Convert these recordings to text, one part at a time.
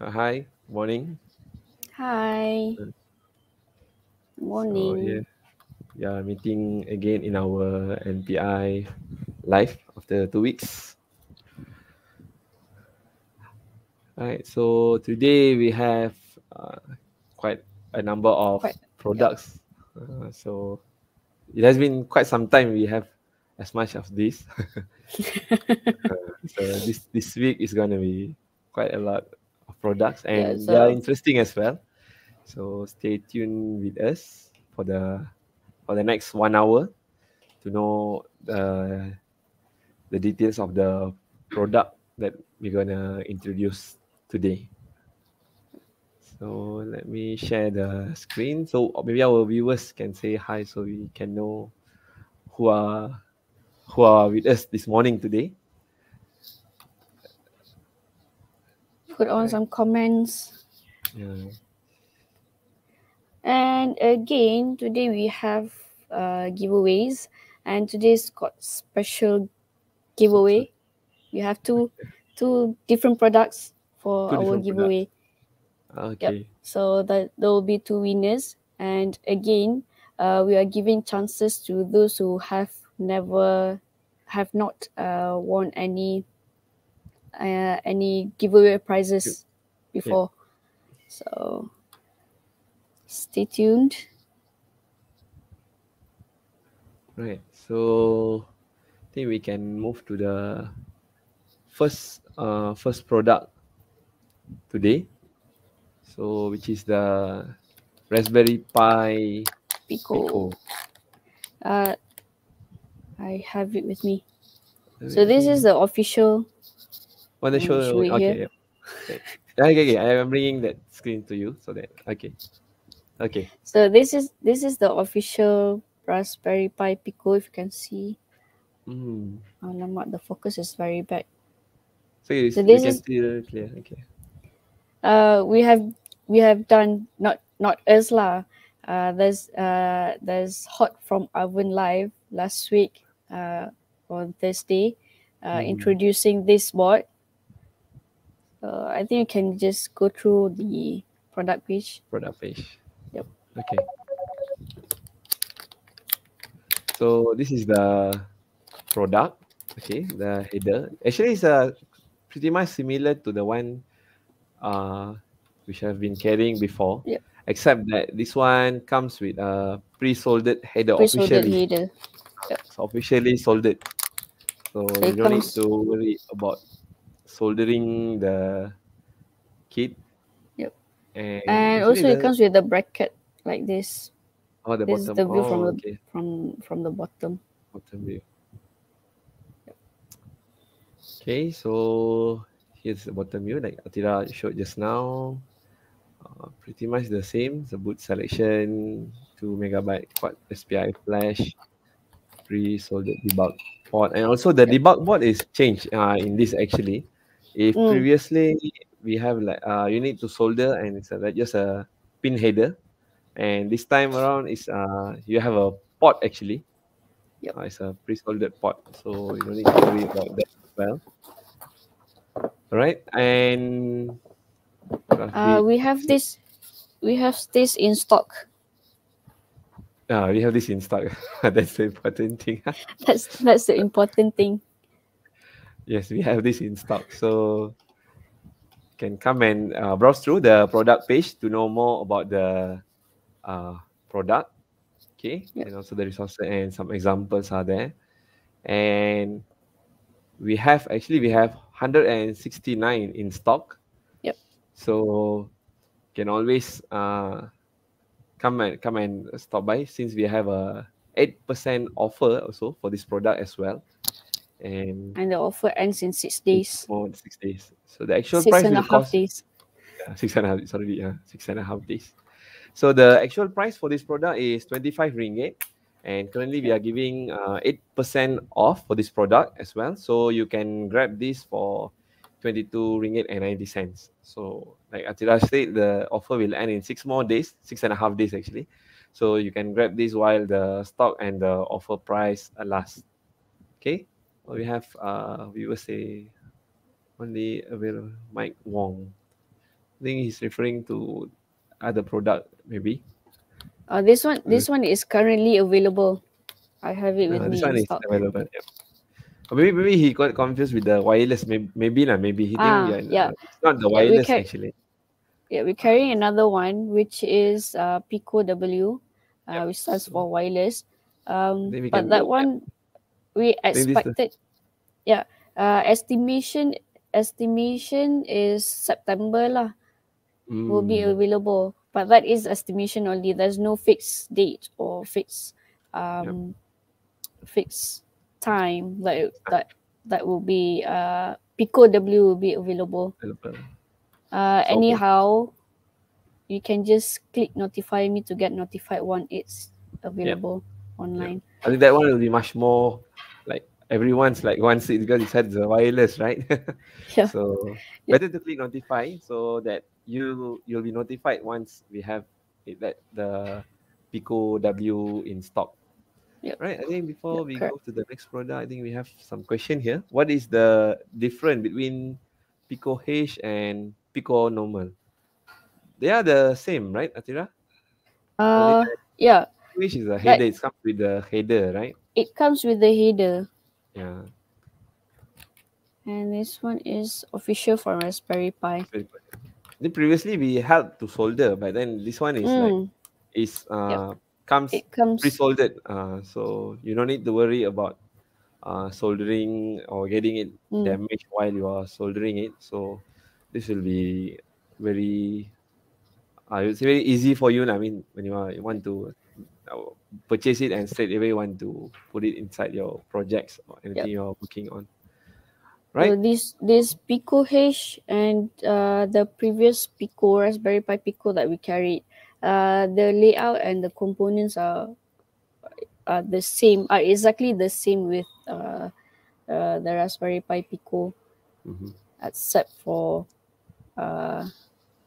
Uh, hi, morning. Hi. Uh, So Morning. yeah, meeting again in our NPI live after two weeks. All right, So today we have uh, quite a number of Quite. Products. Uh, so it has been quite some time we have as much of this. Uh, so this this week is gonna be quite a lot products yeah. and they are interesting as well. So stay tuned with us for the for the next one hour to know the the details of the product that we're gonna introduce today. So let me share the screen. So maybe our viewers can say hi so we can know who are who are with us this morning today. Put on some comments. Yeah. And again, today we have uh giveaways, and today's got special giveaway. We have two two different products for two our different products. giveaway. Yep. Okay. So that there will be two winners, and again, uh, we are giving chances to those who have never have not uh won any uh any giveaway prizes Yeah. before. So stay tuned. Right. So I think we can move to the first uh first product today. So which is the Raspberry Pi Pico. Pico. Uh, I have it with me. So this is the official. Want to show okay, yeah. Okay. Okay, okay. I am bringing that screen to you so that okay. Okay. So this is this is the official Raspberry Pi Pico. If you can see, Mm. alamak, the focus is very bad. So you, So this can is see clear. Okay. uh we have we have done not not us lah. Uh, there's uh there's hot from oven live last week uh on Thursday, uh Mm. introducing this board. Uh, I think you can just go through the product page. Product page. Yep. Okay. So this is the product. Okay, the header. Actually, it's uh, pretty much similar to the one uh, which I've been carrying before, Yep. except that this one comes with a pre-soldered header Pre-soldered officially. header. Yep. It's officially soldered. So So you don't need to worry about soldering the kit. Yep. And And also it the comes with a bracket like this. oh the This is bottom. the view from Oh the from from the bottom. Bottom view. Okay, so here's the bottom view like Atira showed just now. Uh, pretty much the same. The boot selection, two megabyte quad SPI flash, pre-soldered debug port, and also the debug board is changed uh, in this actually. If Mm. previously we have like uh, you need to solder and it's a, like just a pin header, and this time around is uh you have a pot actually. Yep. Uh, it's a pre-soldered pot, so you don't need to worry about that as well. All right, and Uh, we have this we have this in stock. uh, we have this in stock. That's the important thing. That's that's the important thing. Yes, we have this in stock, so can come and uh, browse through the product page to know more about the uh, product. Okay, Yep. and also the resources and some examples are there. And we have actually we have 169 in stock. Yep. So can always uh, come and come and stop by since we have a 8% offer also for this product as well. And And the offer ends in six days. more than six days. So the actual Six price and a half cost days. yeah, six and a half. Sorry, yeah, six and a half days. So the actual price for this product is 25 ringgit. And currently we are giving uh, 8% off for this product as well. So you can grab this for 22 ringgit and 90 cents. So like Atira said, the offer will end in six more days, six and a half days actually. So you can grab this while the stock and the offer price last. Okay. Well, we have uh we will say only available Mike Wong. I think he's referring to other product maybe. Uh, this one, this one is currently available. I have it with Uh, me. this one is stock. available. Yep. Or maybe maybe he got confused with the wireless. Maybe maybe lah. Maybe he think Ah, are, yeah. uh, it's not the wireless can- actually. Yeah, we're carrying another one, which is uh, Pico W, uh, Yep. which stands for wireless. Um, but that one, we expected, yeah, uh, estimation estimation is September lah. Will be Mm, available, but that is estimation only. There's no fixed date or fixed um fixed time that that that will be uh Pico W will be available. available. Uh, So- anyhow, you can just click notify me to get notified when it's available online. I think that one will be much more everyone's like wants it because it has the wireless, right? Yeah. So Yeah. better to click notify so that you you'll be notified once we have it that the Pico W in stock. Yep. Right. I think before Yep, we correct. go to the next product, I think we have some question here. What is the difference between Pico H and Pico normal? They are the same, right, Atira? Uh, yeah, Which is a header. It comes with the header, right? it comes with the header, Yeah. and this one is official for Raspberry Pi. Then previously we had to solder, but then this one is like Mm, is uh comes it comes. pre-soldered. Uh, so you don't need to worry about uh soldering or getting it Mm, damaged while you are soldering it. So this will be very uh, it's very easy for you. I mean, when you, are, you want to uh, purchase it and straight away want to put it inside your projects or anything you're working on. Right. So this this Pico H and uh, the previous Pico Raspberry Pi Pico that we carried, uh, the layout and the components are are the same, are exactly the same with uh, uh, the Raspberry Pi Pico, Mhm. except for uh,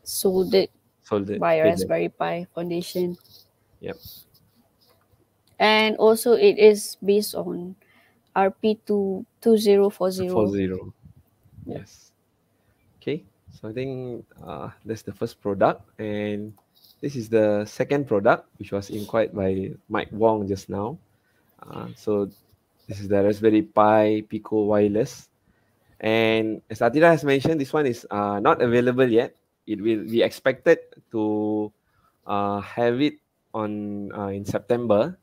soldered Soldered. by. Raspberry Pi Foundation. Yep. And also it is based on RP2 2040. Four zero. Yeah. Yes. Okay. So I think uh, that's the first product, and this is the second product, which was inquired by Mike Wong just now. Uh, so this is the Raspberry Pi Pico Wireless, and as Atira has mentioned, this one is uh, not available yet. It will be expected to uh, have it on uh, in September.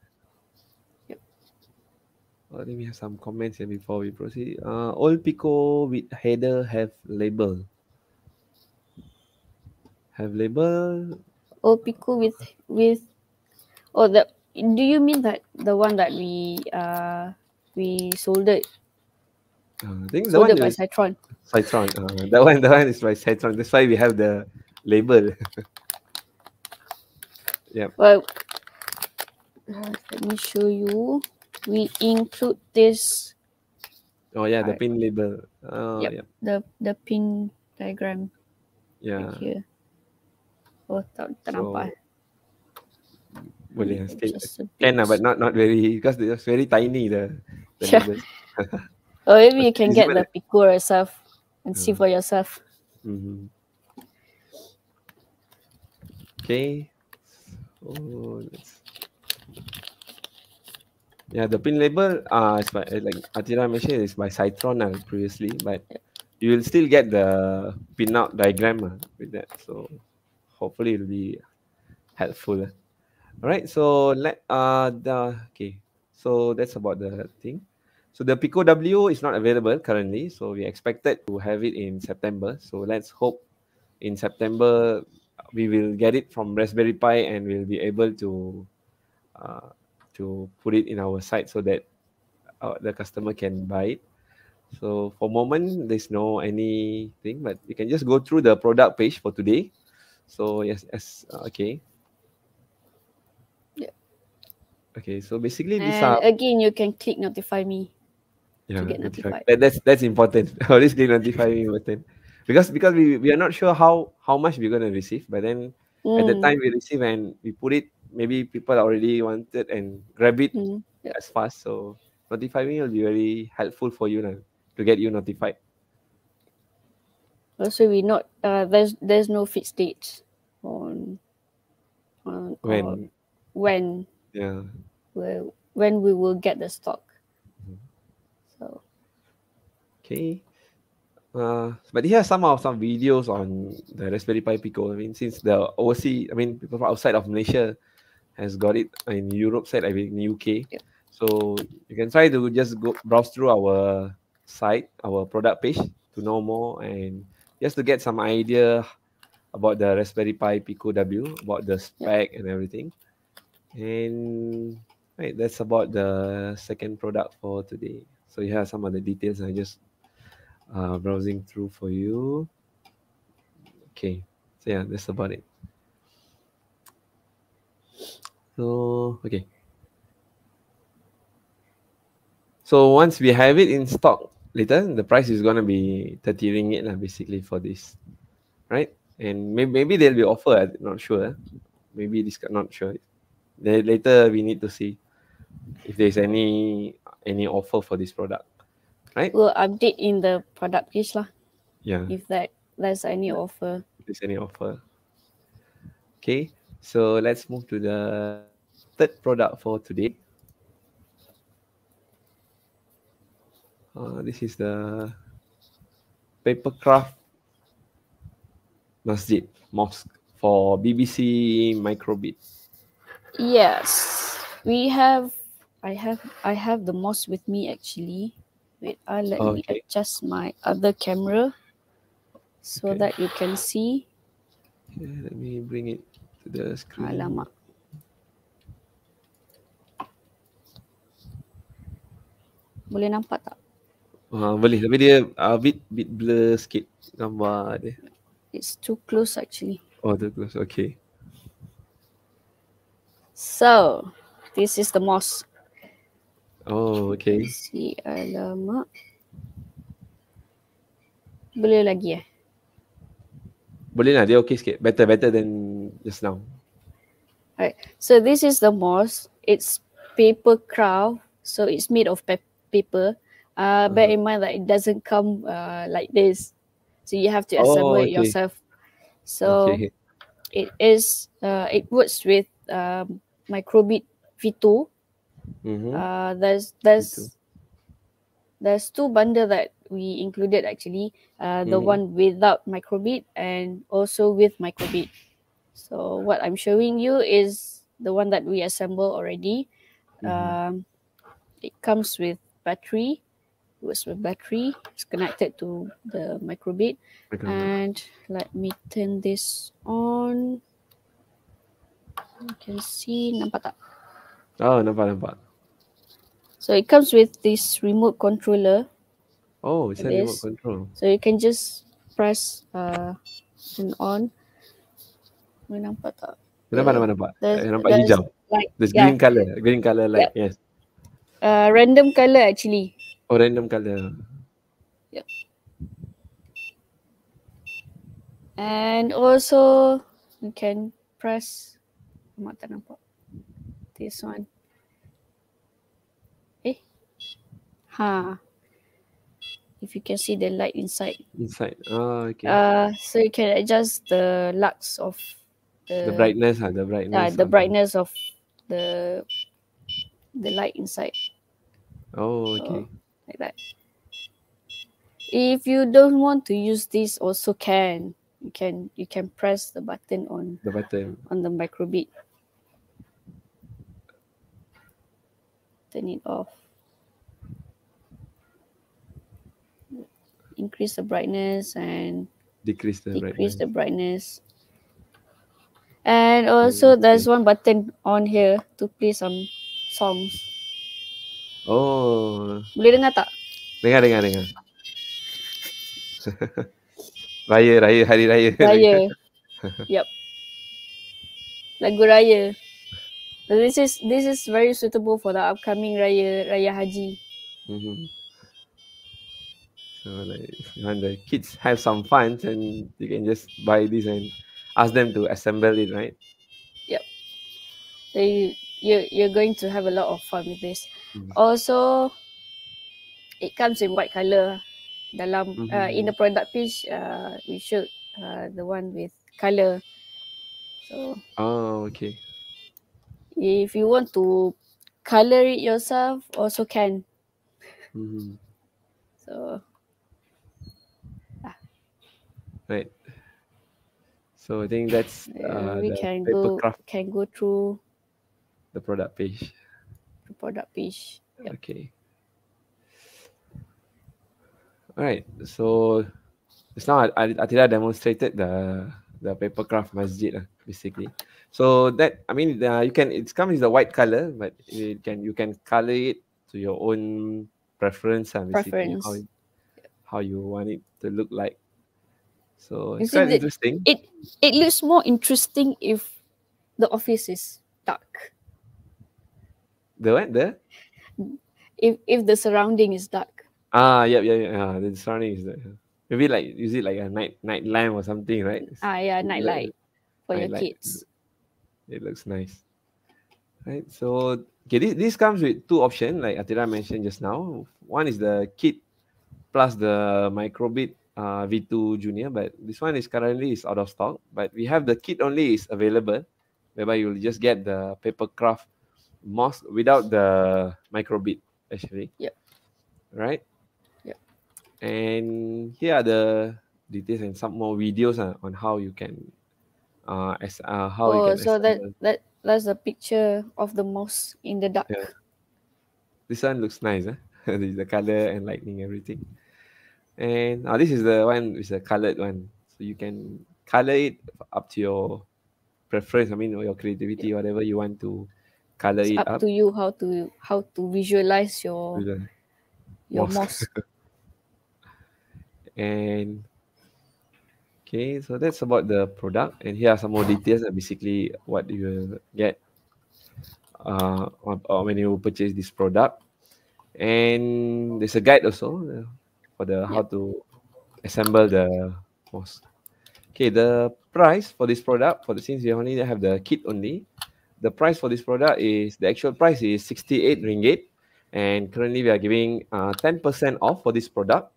Let me have some comments here before we proceed. Uh, all Pico with header have label. Have label. Oh, Pico with with oh the do you mean that the one that we uh we soldered Uh, I think the one soldered by is Cytron? Citron. Uh, that one, that one is by Cytron. That's why we have the label. Yeah. Well, uh, let me show you. We include this Oh yeah, the pin label. Oh Yep. yeah, the the pin diagram yeah. right here. Oh, tak, tak So, nampak. Boleh still can lah, but not not very because it's very tiny the, the Yeah. Or maybe you can get the Pico yourself and see Mm. for yourself. Mhm. Okay. So let's. Yeah, the pin label uh is by like Atira mentioned is by Cytron uh, previously, but you will still get the pinout diagram uh, with that. So hopefully it'll be helpful. Uh. All right. So let uh the okay. So that's about the thing. So the Pico W is not available currently. So we expected to have it in September. So let's hope in September we will get it from Raspberry Pi and we'll be able to uh, to put it in our site so that uh, the customer can buy it. So for moment there's no anything, but you can just go through the product page for today. So yes, yes, uh, okay. Yeah. Okay, so basically these are again, you can click notify me. yeah, get notify- notified. That, that's that's important. Always click notify me button. Because because we, we are not sure how how much we're gonna receive, but then at the Mm, time we receive and we put it, maybe people already wanted and grab it mm. as fast. So notify me will be very helpful for you now to get you notified. Also, we not uh, there's there's no fixed date on on When? when Yeah. we when we will get the stock. Mhm. So Okay. Uh, but here are some of some videos on the Raspberry Pi Pico. I mean, since the overseas, I mean, people from outside of Malaysia has got it in Europe side, I mean, UK. Yeah. So you can try to just go browse through our site, our product page to know more and just to get some idea about the Raspberry Pi Pico W, about the spec and everything. And right, that's about the second product for today. So you have some of the details. I just uh, browsing through for you. Okay, so yeah, that's about it. So okay. So once we have it in stock later, the price is gonna be 30 ringgit lah, basically for this, right? And maybe maybe there'll be offer. I'm not sure. eh. Maybe this not sure. Then later we need to see if there's any any offer for this product, right? we'll update in the product page lah Yeah. if that there's any offer. if there's any offer. Okay, so let's move to the third product for today. Uh, this is the Papercraft Masjid Mosque for BBC Microbit. Yes, we have. I have. I have the mouse with me actually. Wait, uh, let me adjust my other camera so Okay. that you can see. Okay, let me bring it to the screen. Alamak. Boleh nampak tak? Uh, boleh, tapi dia uh, bit bit blur sikit gambar dia. It's too close actually. Oh, tu close. Okay. So, this is the mouse. Oh, okay. Si alamak. Boleh lagi eh? Boleh lah, dia okay sikit. Better, better than just now. So this is the mouse. It's paper craft. So it's made of pa- paper. Uh, bear Uh-huh. in mind that it doesn't come uh, like this. So you have to Oh, assemble it yourself. So okay. it is uh, it works with um, microbit V2. Mm-hmm. Uh, there's there's V2. there's two bundle that we included actually. Uh, the Mhm. one without microbit and also with microbit. So what I'm showing you is the one that we assemble already. Mhm. Um, it comes with battery. It was with battery. It's connected to the microbit. And let me turn this on. You can see, nampak tak? Oh, nampak, nampak. So it comes with this remote controller. Oh, it's a remote is. control. So you can just press uh, turn on. Boleh nampak tak? Nampak, nampak, nampak. Eh, nampak hijau. Like, There's yeah, green color. Green color light. Yes. Uh, random color actually. Oh, random color. Yeah. And also you can press Mak tak nampak. This one. Eh. Ha. If you can see the light inside. Inside. Oh, okay. Uh so you can adjust the lux of the the brightness, ah, the brightness. uh, the brightness of the the light inside. Oh, okay. like that. If you don't want to use this, also can you can you can press the button on The button. on the microbit. Turn it off. Increase the brightness and Decrease the decrease brightness. the brightness. And also, there's one button on here to play some songs. Oh, Boleh dengar tak? dengar, dengar, dengar. raya, raya, hari raya. Raya. yep. Lagu raya. So this is this is very suitable for the upcoming raya raya haji. Mhm. So like when the kids have some fun and you can just buy this and ask them to assemble it, right? So you, you you're going to have a lot of fun with this. Mhm. Also, it comes in white color. dalam mm-hmm. uh, in the product page uh, we showed uh, the one with color. So Oh, okay. if you want to color it yourself, also can. Mm-hmm. So Right. So I think that's uh, uh, we the can go craft, can go through the product page. Product page. Yep. Okay. All right. So just now I Atira demonstrated the the paper craft masjid lah, basically. So that I mean uh, you can it comes in the white color, but you can you can color it to your own preference and basically Preference. how how you want it to look like. So it's quite interesting. It it looks more interesting if the office is dark. The what? The If if the surrounding is dark. ah yeah yeah yeah. ah, The surrounding is the, maybe like use it like a night night lamp or something, right? Ah yeah, night light for your nightlight. kids. It looks nice. Right. So okay, this, this comes with two options, like Atira mentioned just now. One is the kit plus the microbit uh, V2 Junior, but this one is currently is out of stock. But we have the kit only is available, whereby you'll just get the papercraft moss without the microbit actually. Yep. Right. Yep. And here are the details and some more videos uh, on how you can uh, as uh, how oh, so that that that's a picture of the moss in the dark. Yeah. This one looks nice, huh? the color and lightning, everything. And uh, this is the one with the colored one. So you can color it up to your preference. I mean, your creativity, whatever you want to color It's it up up. to you how to how to visualize your your moss. moss. And okay, so that's about the product. And here are some more details. uh, Basically, what you will get uh, or- or when you purchase this product. And there's a guide also uh, for the how to assemble the mouse. Okay, the price for this product for the since we only have the kit only, the price for this product is the actual price is 68 ringgit, and currently we are giving uh, 10% off for this product.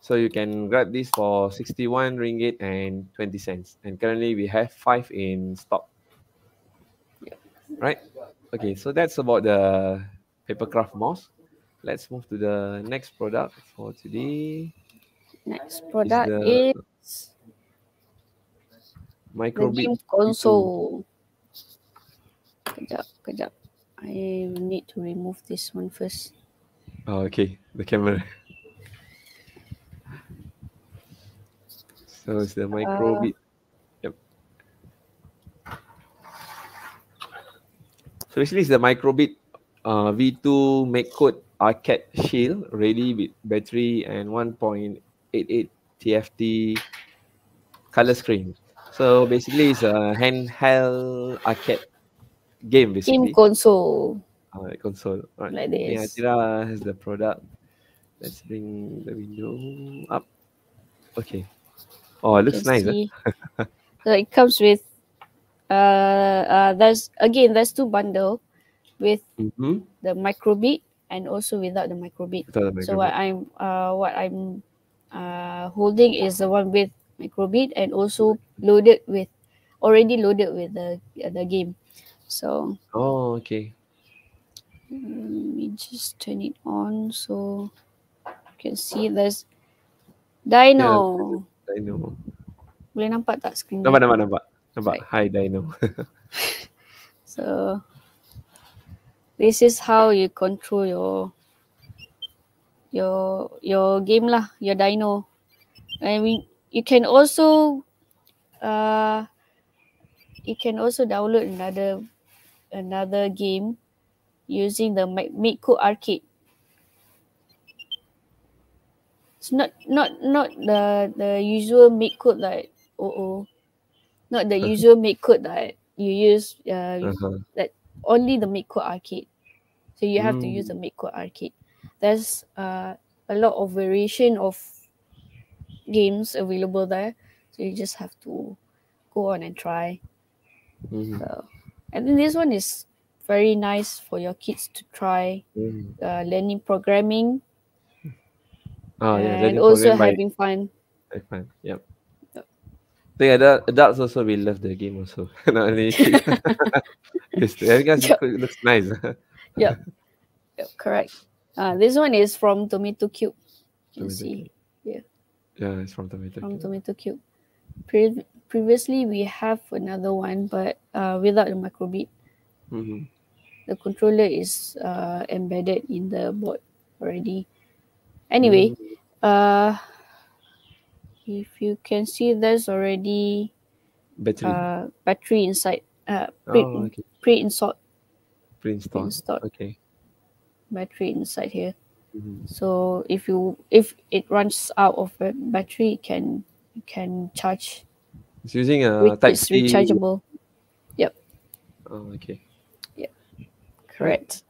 So you can grab this for 61 ringgit and 20 cents. And currently we have five in stock. Right? Okay, so that's about the papercraft mouse. Let's move to the next product for today. Next product the- is the Microbit. game console. Kejap, kejap. I need to remove this one first. Oh, okay. The camera. So it's the microbit. Yep. So basically it's the microbit uh, V2 make code arcade shield ready with battery and 1.88 TFT color screen. So basically it's a handheld arcade game basically. Game console. uh, console. Right. Like this. Yeah, this. Tira has the product. Let's bring the window up. Okay. Oh, it looks can nice. see. so it comes with uh, uh there's again there's two bundle with Mm-hmm. the microbit and also without the microbit. So what I'm uh what I'm uh holding is the one with microbit and also loaded with already loaded with the uh, the game. So oh, okay. let me just turn it on so you can see there's Dino. Dino. Boleh nampak tak screen Nampak, nampak, nampak. Nampak. Right. Hi, Dino. So this is how you control your your your game lah, your dino. I mean you can also uh you can also download another another game using the MakeCode arcade. It's not not not the the usual MakeCode like oh oh, not the usual MakeCode that you use uh, uh-huh. only the MakeCode arcade. So you have to use the MakeCode arcade. There's uh, a lot of variation of games available there. So you just have to go on and try. Mhm. So, I think this one is very nice for your kids to try Mhm. uh, learning programming. Oh yeah, and learning also having fun. by fun. Yep. Yep. I think adult, adults also will love the game also. Not only kids. yes, Yep. it looks nice. Yep, correct. Uh, this one is from Tomato Cube. You Tomato see Cube. yeah, it's from Tomato. from Cube. Tomato Cube. Pre- previously, we have another one, but uh, without the micro:bit. Mhm. The controller is uh, embedded in the board already. Anyway, Mm. uh, if you can see, there's already battery. uh, battery inside. Uh, pre oh, okay. pre-installed Pre-installed. installed Okay. battery inside here. Mhm. So if you if it runs out of a battery, it can you can charge. It's using a Re- Type it's rechargeable. Oh, okay. Yep. Correct.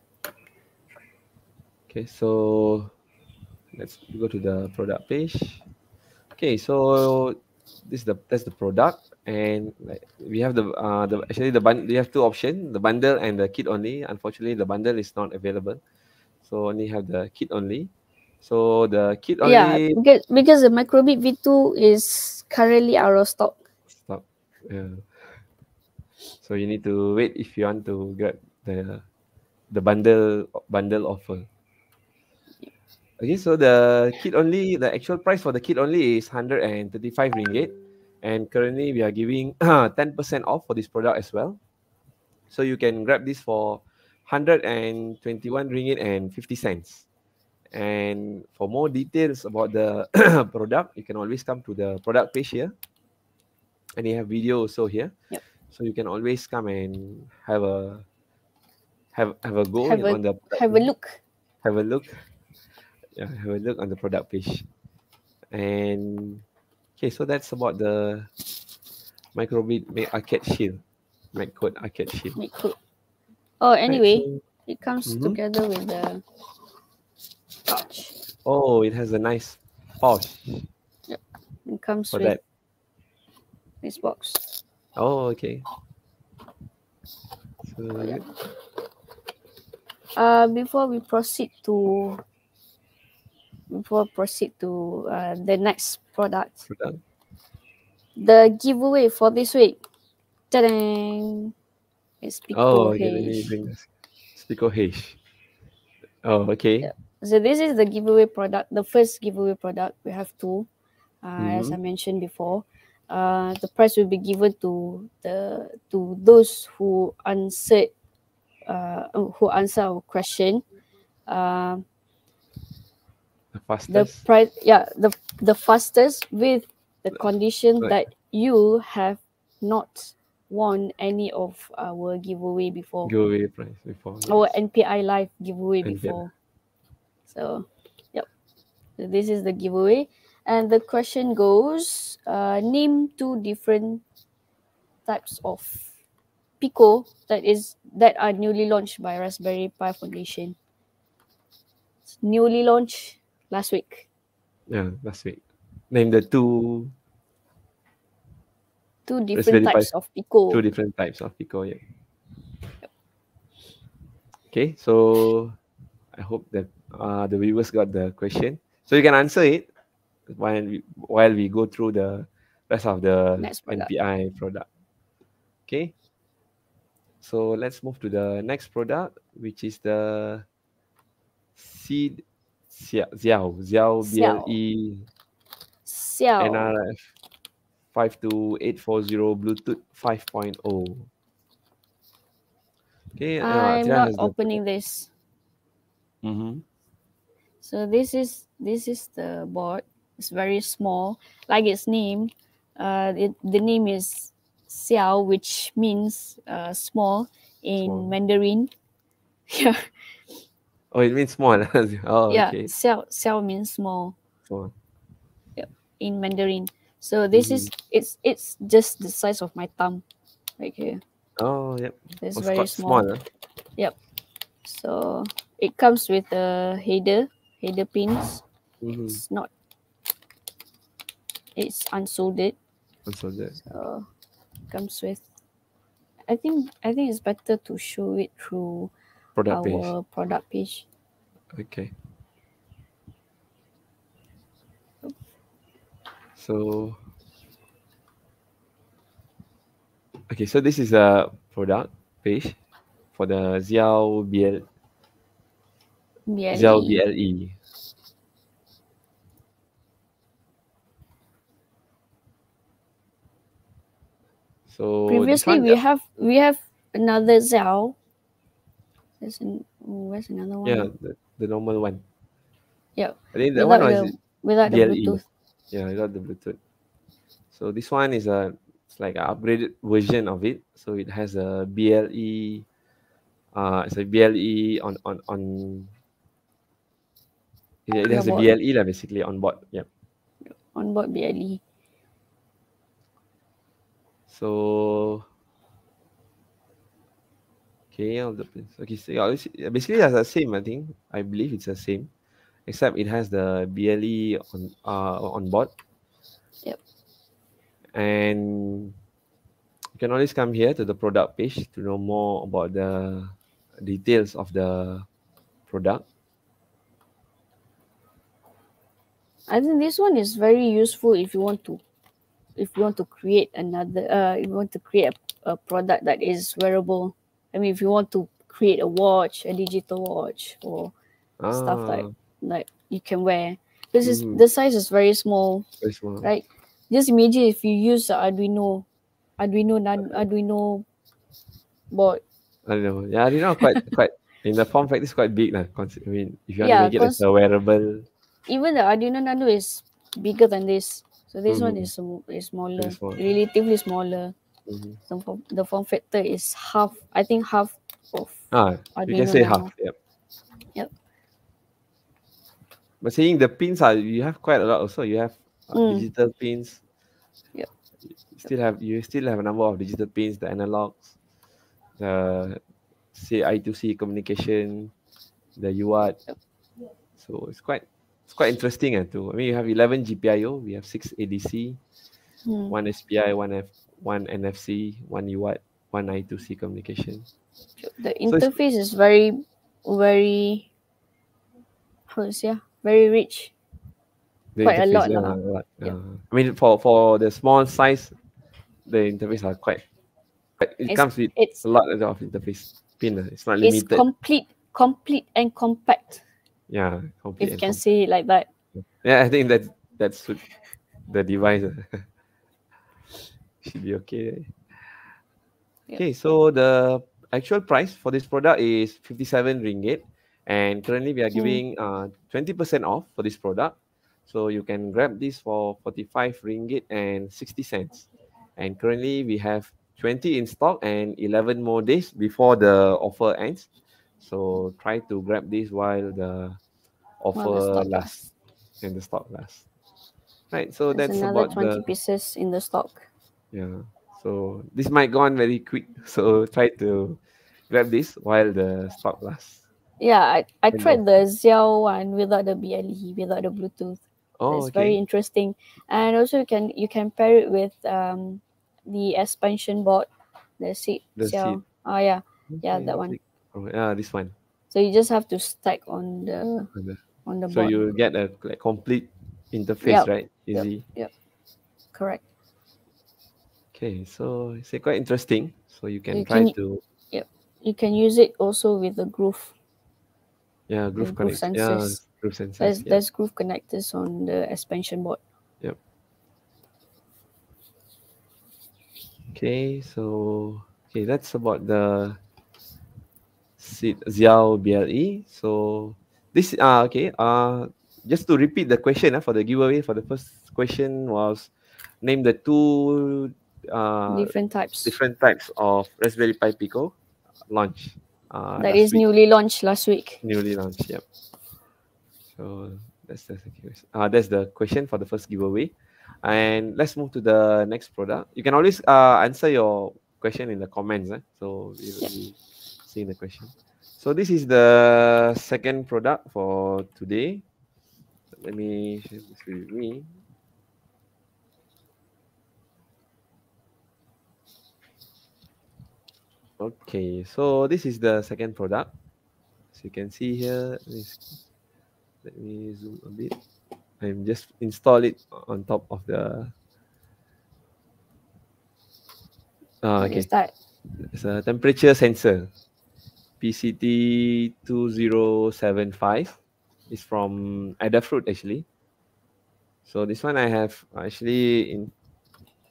Okay, so let's go to the product page. Okay, so this is the that's the product, and like we have the uh the actually the bun we have two options, the bundle and the kit only. Unfortunately, the bundle is not available, so only have the kit only. So the kit only. Yeah, because because the micro:bit V2 is currently out of stock. Yeah. So you need to wait if you want to get the the bundle bundle offer. Okay, so the kit only, the actual price for the kit only is 135 ringgit. And currently we are giving 10% off for this product as well. So you can grab this for 121 ringgit and 50 cents. And for more details about the product, you can always come to the product page here. And they have video also here. Yep. So you can always come and have a have have a go Have a- on the Have a look. have a look. Yeah, have a look on the product page. And okay, so that's about the microbit arcade shield. Microcode arcade shield. Make cool. Oh, Right, anyway, so- it comes Mhm. together with the pouch. oh, it has a nice pouch yep It comes for with that. This box. Oh, okay. So yeah. Uh, before we proceed to before proceed to uh, the next product, product. the giveaway for this week. Ta-da! It's Pico Oh, okay. Let me bring this. Spico Haze. Oh, okay. So this is the giveaway product, the first giveaway product. We have two, uh, as I mentioned before. Uh, the prize will be given to the to those who answered, uh, who answer our question. Uh, The the fastest. price, yeah, the the fastest with the condition Right. that you have not won any of our giveaway before. giveaway price before. our NPI live giveaway NPI. before. So, yep. So this is the giveaway. And the question goes uh, name two different types of Pico that is that are newly launched by Raspberry Pi Foundation. It's newly launched last week. Yeah, last week. Name the two Two different Pi- types of Pico. two different types of Pico. Yeah. Okay, so I hope that uh, the viewers got the question, so you can answer it while we, while we go through the rest of the product. NPI product. Okay, so let's move to the next product, which is the Seeed Xia- Xiao Xiao. BLE Xiao. NRF 52840 Bluetooth 5.0. Okay, uh, I'm not the- opening this. Mhm. So this is this is the board. It's very small, like its name. Uh, it, the name is Xiao, which means uh, small in Small. Mandarin. Yeah, Oh, it means small. oh, yeah. okay. Xiao Xiao means small Small. in Mandarin. So this is Mm-hmm. it's it's just the size of my thumb, right here. Oh, yep. It's very small. small. huh? So it comes with a header, header pins. Mhm. It's not. It's unsoldered. Also that. So comes with I think I think it's better to show it through Product our page. product page. Okay. So okay, so this is a product page for the Xiao BL Xiao BLE. So Previously, we have we have another Zell. There's an, oh, where's another one? yeah, the, the normal one. Yeah. I think that Without one the was without the Bluetooth. Yeah, without the Bluetooth. So this one is a it's like an upgraded version of it. So it has a BLE. Uh, it's a BLE on on on. Yeah, it Yeah, has a board. BLE lah basically on board. Yep. Onboard BLE. So. Okay, all the pins. Okay, so yeah, basically it's the same. I think I believe it's the same, except it has the BLE on uh on board. Yep. And you can always come here to the product page to know more about the details of the product. I think this one is very useful if you want to if you want to create another uh if you want to create a, a product that is wearable. I mean if you want to create a watch, a digital watch or stuff like Ah, like you can wear. This is Mhm. the size is very small, very small. right? Just imagine if you use the Arduino Arduino nan Arduino board. I don't know. Yeah, know. Quite quite in the form factor is quite big lah. I mean, if you want Yeah, to make it as a wearable, Even the Arduino Nano is bigger than this. So this one Mhm. is is smaller, small. relatively smaller. mhm. The form, the form factor is half. I think half of ah, you can Arduino say half. Yep. Yep. But saying the pins are you have quite a lot also. You have Mm. digital pins. Yep. You still have you still have a number of digital pins, the analogs, the say I2C communication, the UART. Yep. So it's quite it's quite interesting uh, too. I mean you have 11 GPIO, we have six ADC, Hmm. one SPI, one F, one NFC, one UART, one I2C communication. The it's- interface is very, very. How to say? ah, Very rich. Quite a interface, lot yeah, lah. a lot, Yep. uh, I mean, for for the small size, the interface are quite. quite it It's- comes with It's a lot of interface pin. uh, It's not it's limited. complete, complete and compact. Yeah. If you can say it like that. yeah, I think that that suit the device. Should be okay. Yep. Okay, so the actual price for this product is 57 ringgit and currently we are giving uh 20% off for this product. So you can grab this for 45 ringgit and 60 cents. And currently we have 20 in stock and 11 more days before the offer ends. So try to grab this while the the offer stock lasts and the stock lasts. Right, so There's that's another about twenty the pieces in the stock. yeah. So this might go on very quick. So try to grab this while the stock lasts. Yeah, I, I tried the Xiao one without the BLE, without the Bluetooth. Oh, it's very interesting. And also you can you can pair it with um the expansion board, the seat The. Oh yeah. yeah, that one. Yeah, this one. So you just have to stack on the Okay. on the So board. you get a like, complete interface, Yep, right? yep. Easy. Correct. Okay, so it's uh, quite interesting. So you can You try can- to You can use it also with the Grove. yeah Grove Grove connect yeah Grove sensors. There's yeah. there's Grove connectors on the expansion board. Yep. Okay, so okay, that's about the Xiao BLE. So this uh okay uh just to repeat the question uh, for the giveaway for the first question was name the two uh different types. different types of Raspberry Pi Pico launch. Uh, that is week. newly launched last week. newly launched. Yep. So that's the question. Uh, that's the question for the first giveaway. And let's move to the next product. You can always uh, answer your question in the comments. Eh? So Yep. Seeing the question. So this is the second product for today. Let me share this with me. Okay, so this is the second product. As you can see here, let me, let me zoom a bit. I'm just install it on top of the. Uh, okay. Start. It's a temperature sensor. PCT 2075 is from Adafruit actually. So this one I have actually in,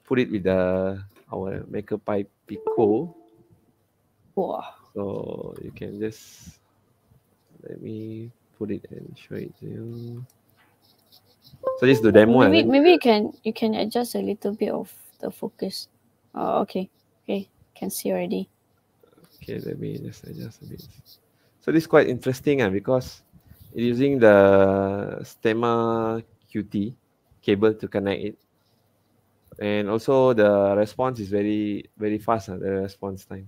put it with the our MakerPi Pico. Wow. So you can just let me put it and show it to you. So this is the demo. Maybe then- maybe you can you can adjust a little bit of the focus. Oh, okay. Okay. Can see already. Okay, let me just adjust a bit. So this is quite interesting uh, because it's using the Stemma QT cable to connect it. And also the response is very very fast, uh, the response time.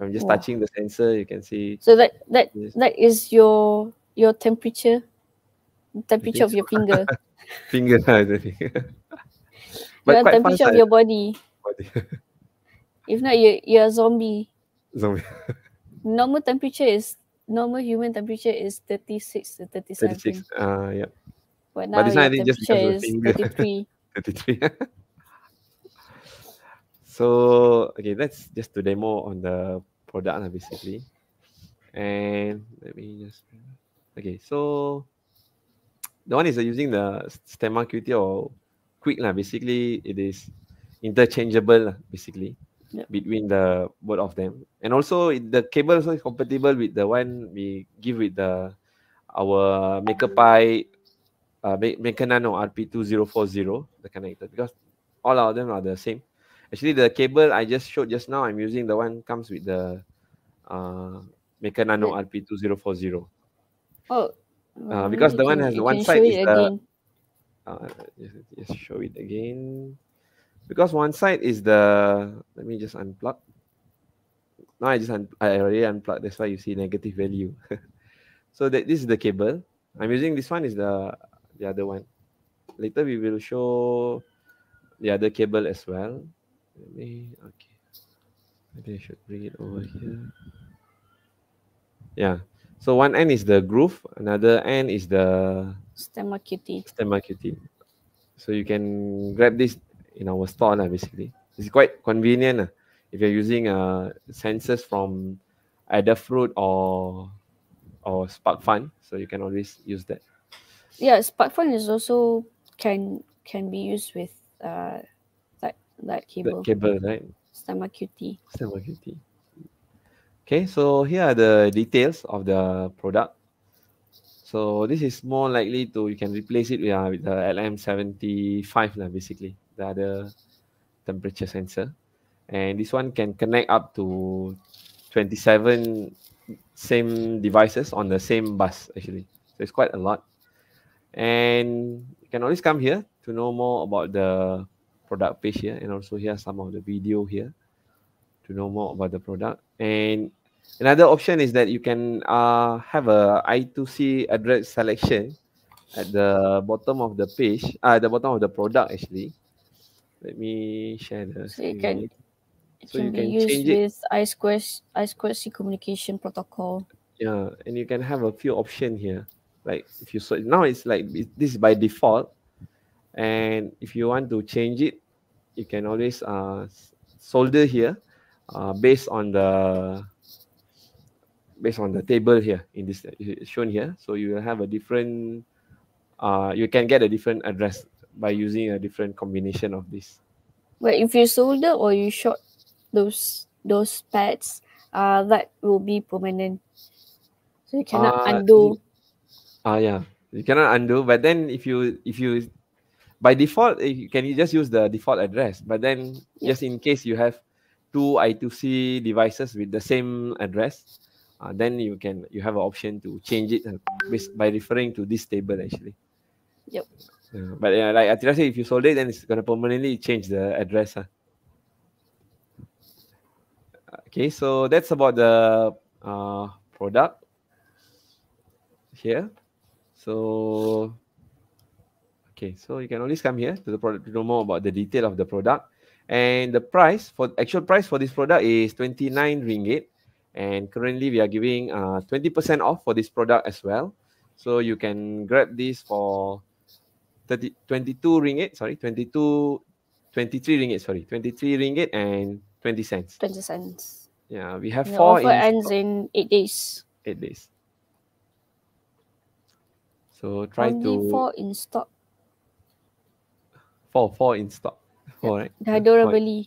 I'm just Wow. touching the sensor, you can see So that that Yes. that is your your temperature temperature of so. your finger. finger. the finger. your quite temperature fast, of uh, your body. If not you you're a zombie. Zombie. Normal temperature is normal human temperature is 36 to 30 something. 36. Uh, yeah, But But now this one I your think just because is of the finger. 33. 33. so okay, that's just to demo on the product basically. And let me just okay. So the one is uh, using the Stemma QT or Qwiic lah. Basically, it is interchangeable lah, basically Yep. between the both of them. And also the cable also is compatible with the one we give with the our MakerPi uh, Maker Nano RP2040, the connector, because all of them are the same. Actually, the cable I just showed just now, I'm using the one comes with the uh, Maker Nano RP2040. Oh. Uh, because the one has one side is it the- again. Uh, just, just show it again. Because one side is the, let me just unplug. Now I just, un- I already unplugged, that's why you see negative value. so that this is the cable. I'm using this one is the, the other one. Later we will show the other cable as well. Let me, okay. Maybe I should bring it over here. Yeah. So one end is the Grove, another end is the Stemma QT. Stemma QT. So you can grab this in our store lah, basically. It's quite convenient lah. if you're using uh, sensors from Adafruit or or SparkFun. So you can always use that. Yeah, SparkFun is also can can be used with uh that that That cable. cable, right? Stemma QT. QT. Okay, so here are the details of the product. So this is more likely to you can replace it with, uh, with the LM75 lah, basically the other temperature sensor, and this one can connect up to 27 same devices on the same bus actually. So it's quite a lot, and you can always come here to know more about the product page here, and also here some of the video here to know more about the product. And another option is that you can uh, have a I2C address selection at the bottom of the page, uh, at the bottom of the product actually. Let me share the So you screen. can- It So can you be can used it. with I square I square C communication protocol. Yeah, and you can have a few option here. Like if you so now it's like it, this is by default, and if you want to change it, you can always uh solder here, uh based on the based on the table here in this shown here. So you will have a different, uh you can get a different address by using a different combination of this. But if you solder or you short those those pads, uh that will be permanent. So you cannot Uh, undo. Ah yeah, you cannot undo. But then if you if you by default eh, you can you just use the default address. But then Yeah. just in case you have two I2C devices with the same address, uh, then you can you have an option to change it uh, by referring to this table actually. Yep. Yeah, but yeah, like Atira said, if you sold it, then it's gonna permanently change the address. Huh? Okay, so that's about the uh, product here. So, okay, so you can always come here to the product to know more about the detail of the product. And the price for actual price for this product is 29 ringgit. And currently we are giving uh 20% off for this product as well. So you can grab this for 30, 22 ringgit, sorry, 22, 23 ringgit, sorry, 23 ringgit and 20 cents. 20 cents. Yeah, we have The four offer in ends in eight days. eight days. So try Only to four in stock. four, four in stock. Four, right? Dah Yeah, ada orang four. beli.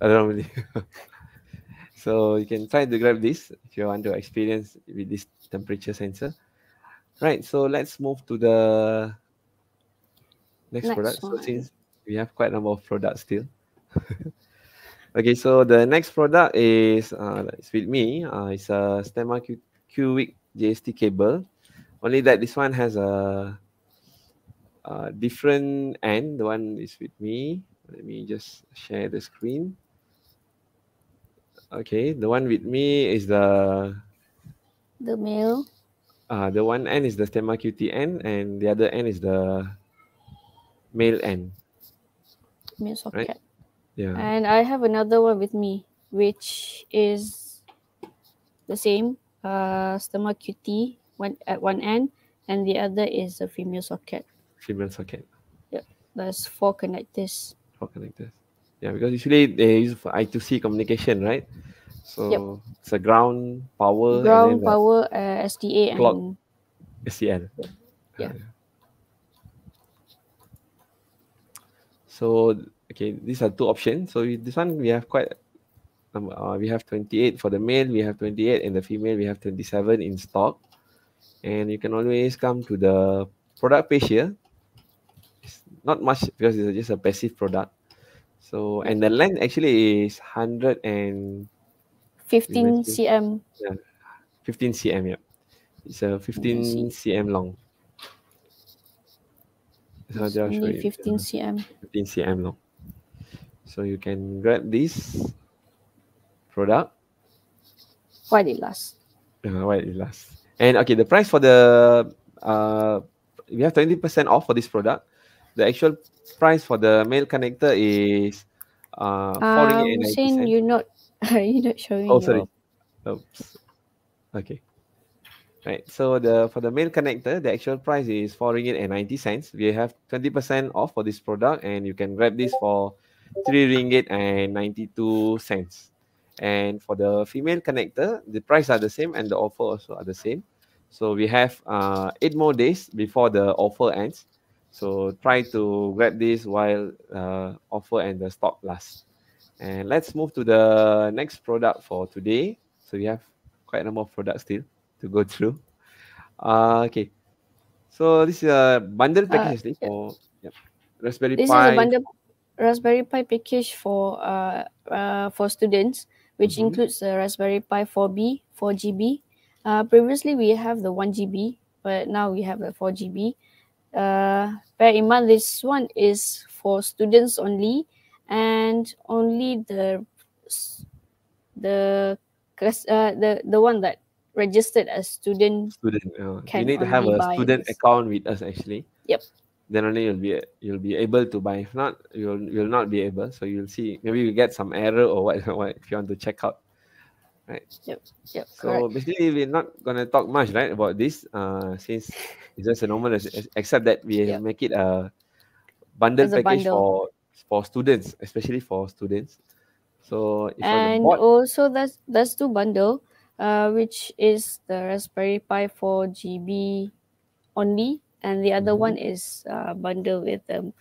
I don't really. so you can try to grab this if you want to experience with this temperature sensor. Right. So let's move to the next, Next product. So since we have quite a number of products still. okay. So the next product is uh, it's with me. Uh, it's a Stemma Q Qwiic JST cable. Only that this one has a, a different end. The one is with me. Let me just share the screen. Okay, the one with me is the The male. uh, the one end is the stemma QTN and the other end is the male end. male socket. Yeah. And I have another one with me, which is the same. Uh, stemma QT one at one end, and the other is a female socket. female socket There's four connectors. for connectors. Yeah, because usually they use for I2C communication, right? So it's a ground power Ground and power, uh, SDA, clock. and SCL. Yeah. Uh, So okay, these are two options. So this one we have quite um, uh, we have 28 for the male, we have 28 and the female we have 27 in stock. And you can always come to the product page here. It's not much because it's just a passive product. So and the length actually is 100 and 15 Imagine. cm. 15 cm. Yeah, it's a 15 cm long. So only you. 15 cm. 15 cm long. So you can grab this product. Why it lasts? Uh, while it lasts. And okay, the price for the uh we have 20% off for this product. The actual price for the male connector is uh Um, 90 Shane, cents. you're not, you're not showing Oh sorry. Oops. Okay. Right. So the for the male connector, the actual price is four ringgit and ninety cents. We have twenty percent off for this product, and you can grab this for three ringgit and ninety two cents. And for the female connector, the price are the same, and the offer also are the same. So we have uh, eight more days before the offer ends. So try to grab this while uh, offer and the stock lasts. And let's move to the next product for today. So we have quite a number of products still to go through. Uh, okay. So this is a bundle Uh, package actually yeah. for yep, Raspberry This Pi. is a bundle Raspberry Pi package for uh, uh for students, which Mhm. includes the Raspberry Pi 4B, 4 GB. Uh, previously we have the 1 GB, but now we have the 4 GB. Uh, bear in mind this one is for students only, and only the the uh, the the one that registered as student student. Uh, you need to have a student this. account with us actually. Yep. Then only you'll be you'll be able to buy. If not, you'll you'll not be able. So you'll see maybe you get some error or what, what if you want to check out. Right. Yep, Yep. So correct. basically, we're not gonna talk much, right, about this. Uh, since it's just a normal, ex- ex- except that we Yep. make it a bundle a package bundle. for for students, especially for students. So and also that's that's two bundle uh which is the raspberry pi 4 gb only and the other Mhm. one is uh bundle with um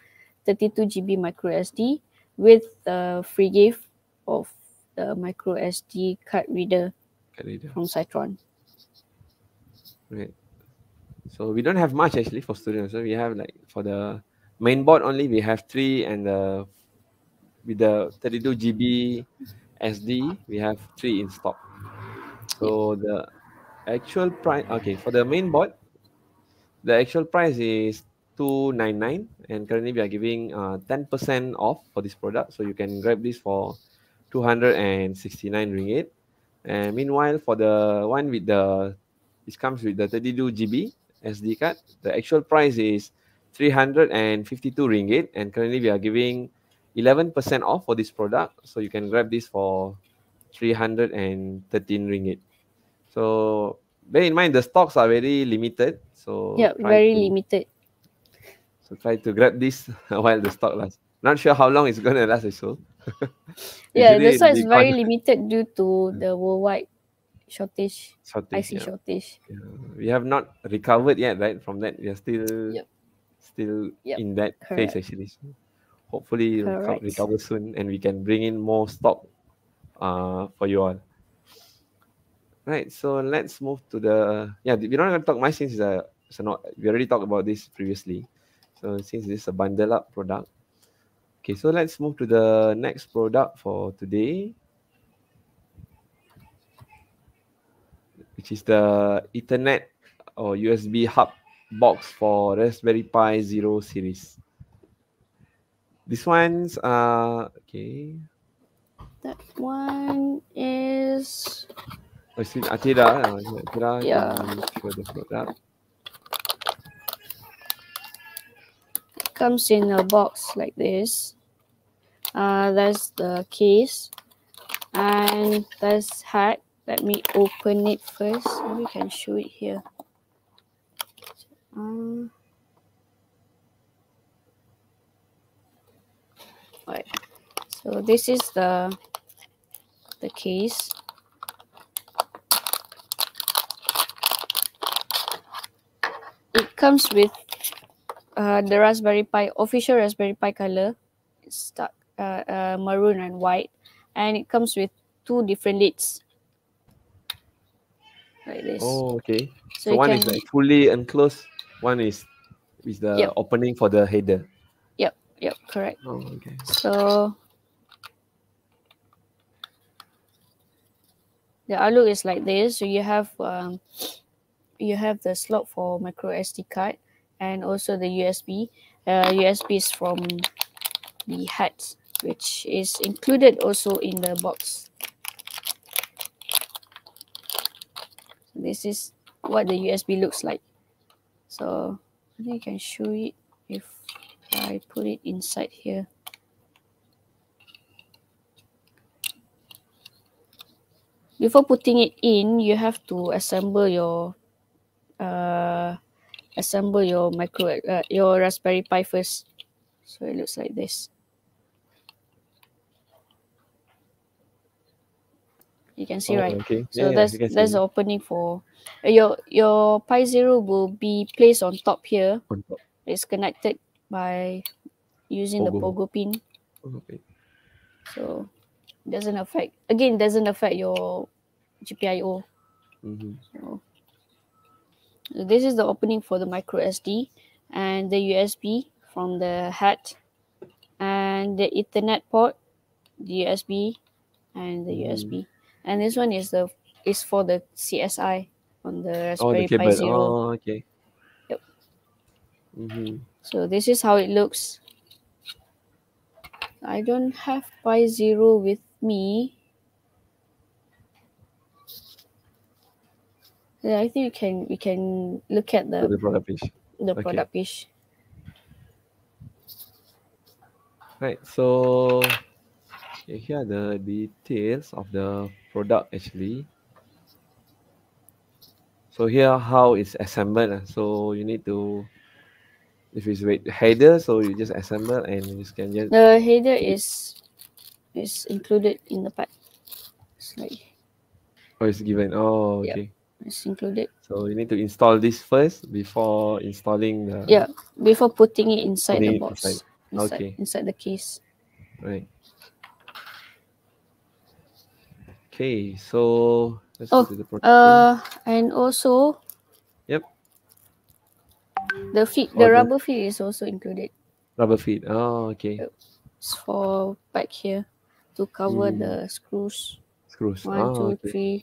32 gb micro sd with the free gift of the micro sd card reader can read it. from Cytron. Right. So we don't have much actually for students. So we have like for the main board only we have three and the with the 32 GB SD we have three in stock. So the actual price okay for the main board the actual price is 299 and currently we are giving uh 10% off for this product so you can grab this for 269 ringgit and meanwhile for the one with the this comes with the 32 GB SD card. The actual price is 352 ringgit, and currently we are giving 11% off for this product. So you can grab this for 313 ringgit. So bear in mind the stocks are very limited. So yeah, very to- limited. So try to grab this while the stock lasts. Not sure how long it's gonna last also. yeah, that's why it's very limited due to the worldwide shortage, shortage, IC yeah. shortage. Yeah. We have not recovered yet, right? From that, we are still Yep. still Yep, in that phase actually. So hopefully Correct. recover soon and we can bring in more stock uh for you all. Right. So let's move to the yeah. We're not gonna talk much since it's a a not we already talked about this previously. So since this is a bundle up product. Okay, so let's move to the next product for today. Which is the Ethernet or USB hub box for Raspberry Pi Zero series. This one's uh okay. That one is Oh, it's with Atira. Atira Yeah. the product. comes in a box like this. Uh, that's the case, and that's hat. Let me open it first. Maybe we can show it here. Um, right. So this is the the case. It comes with uh, the Raspberry Pi official Raspberry Pi color. It's dark, uh, uh, maroon and white, and it comes with two different lids, like this. Oh, okay. So, so one can, is like fully enclosed. One is is the Yep. opening for the header. Yep yep, correct. Oh, okay. So the outlook is like this. So you have um, you have the slot for micro SD card and also the USB. Uh, USB is from the hat, which is included also in the box. This is what the USB looks like. So I think I can show it if I put it inside here. Before putting it in, you have to assemble your uh, assemble your micro uh, your Raspberry Pi first. So it looks like this. You can see Oh, right. Okay. So yeah, that's can that's the opening for uh, your your Pi Zero will be placed on top here. on top. It's connected by using the Pogo. pogo pin. Oh, okay. So doesn't affect again doesn't affect your GPIO. Mhm. So, so this is the opening for the micro SD and the USB from the hat and the Ethernet port, the USB and the Mm. USB. And this one is the is for the CSI on the Oh, the Raspberry Pi. Zero. Oh, okay. Yep. Mm-hmm. So this is how it looks. I don't have Pi Zero with me. Yeah, I think we can we can look at the the product page. the okay. product page. Right. So here are the details of the product actually. So here how it's assembled. So you need to if it's with header, so you just assemble and you just can just The header is is included in the pack. It's like oh it's given. Oh Yep. okay. it's included. So you need to install this first before installing the Yeah, before putting it inside Putting the box. inside. Inside, Okay. inside the case. right. Okay, so let's Oh, the product. Uh, and also Yep. the feet, Oh, the the- rubber feet is also included. rubber feet. Oh, okay. It's for back here to cover Mm. the screws. Screws. One, oh, two, okay. three,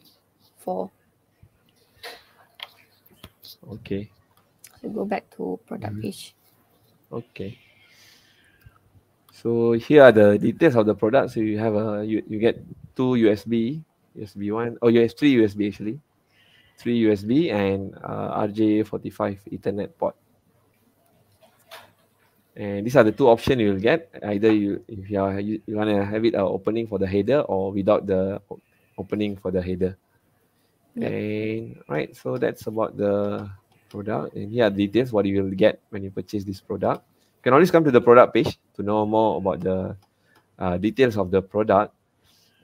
four. Okay. So go back to product Mhm. page. Okay. So here are the details of the product. So you have a you, you get two USB, USB one, oh you have three USB actually, three USB and uh, RJ45 Ethernet port. And these are the two options you will get. Either you if you are you, you want to have it uh, opening for the header or without the opening for the header. And right, so that's about the product. And here are details what you will get when you purchase this product. You can always come to the product page to know more about the uh, details of the product.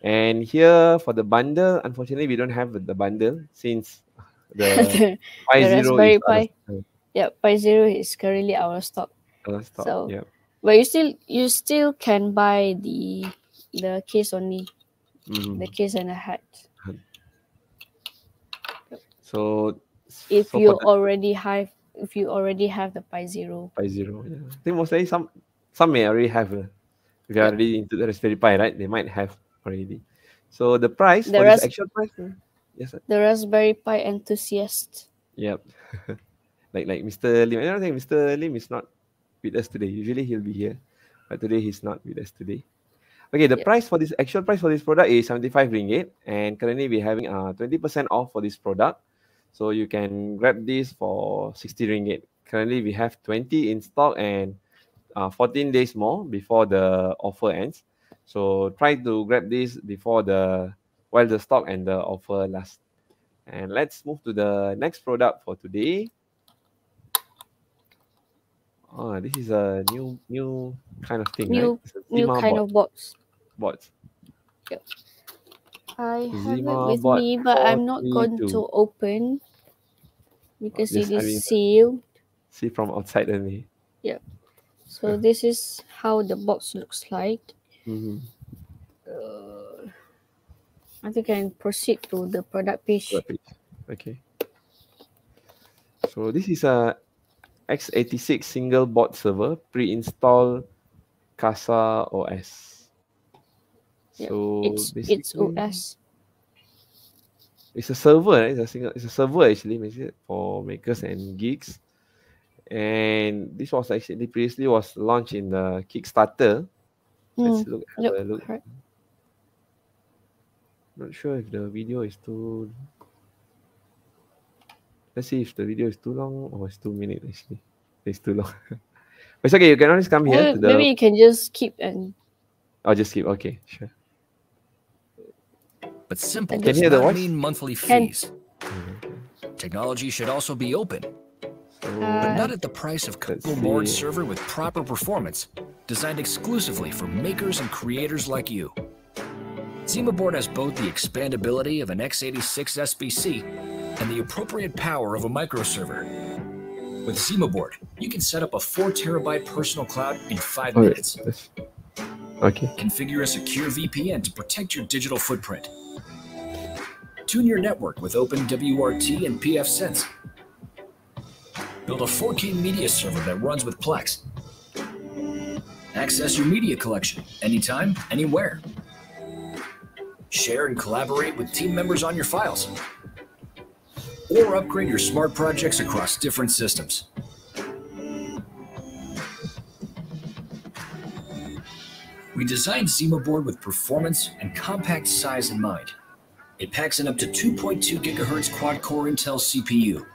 And here for the bundle, unfortunately, we don't have the bundle since the Pi the Zero Raspberry is Pi. yeah, Pi Zero is currently our stock. Out of stock. So- yeah. But you still you still can buy the the case only, Mhm. the case and a hat. So If so you the already have if you already have the Pi Zero. Pi Zero, yeah. I think mostly some some may already have. Uh, if you're already into the Raspberry Pi, right? They might have already. So the price The for ras- actual price, uh, yes, sir. The Raspberry Pi enthusiast. Yep. like like Mr. Lim. I don't think Mr. Lim is not with us today. Usually he'll be here, but today he's not with us today. Okay, the price for this actual price for this product is 75 ringgit, and currently we're having uh 20% off for this product. So you can grab this for 60 ringgit. Currently we have 20 in stock and uh, 14 days more before the offer ends. So try to grab this before the while the stock and the offer lasts. And let's move to the next product for today. Oh, this is a new new kind of thing, New- right? New kind bot, of box. bots. I have it with me, but I'm not going to open because Just it having- is sealed. See from outside only. Yeah. So this is how the box looks like. Mm-hmm. Uh, I think I can proceed to the product page. Okay. So this is a x86 single board server pre-installed CasaOS. Yep, So It's it's OS. It's a server. right? It's a single. It's a server actually, basically for makers and geeks. And this was actually previously was launched in the Kickstarter. Let's Mm, look. Have yep, a look. correct. Not sure if the video is too. Let's see if the video is too long or it's two minutes actually. It's too long. but it's okay. You can always come here Well, to the. maybe you can just keep and I'll just keep. Okay, sure. But simple Can does hear the not voice? mean monthly Can- fees. Technology should also be open, So, but not at the price of let's Google board server with proper performance, designed exclusively for makers and creators like you. ZimaBoard has both the expandability of an x86 SBC and the appropriate power of a microserver. With ZimaBoard, you can set up a 4 terabyte personal cloud in 5 okay, minutes. okay. Configure a secure VPN to protect your digital footprint. Tune your network with OpenWRT and pfSense. Build a 4K media server that runs with Plex. Access your media collection anytime, anywhere. Share and collaborate with team members on your files. Or upgrade your smart projects across different systems. We designed ZimaBoard with performance and compact size in mind. It packs an up to 2.2 gigahertz quad-core Intel CPU,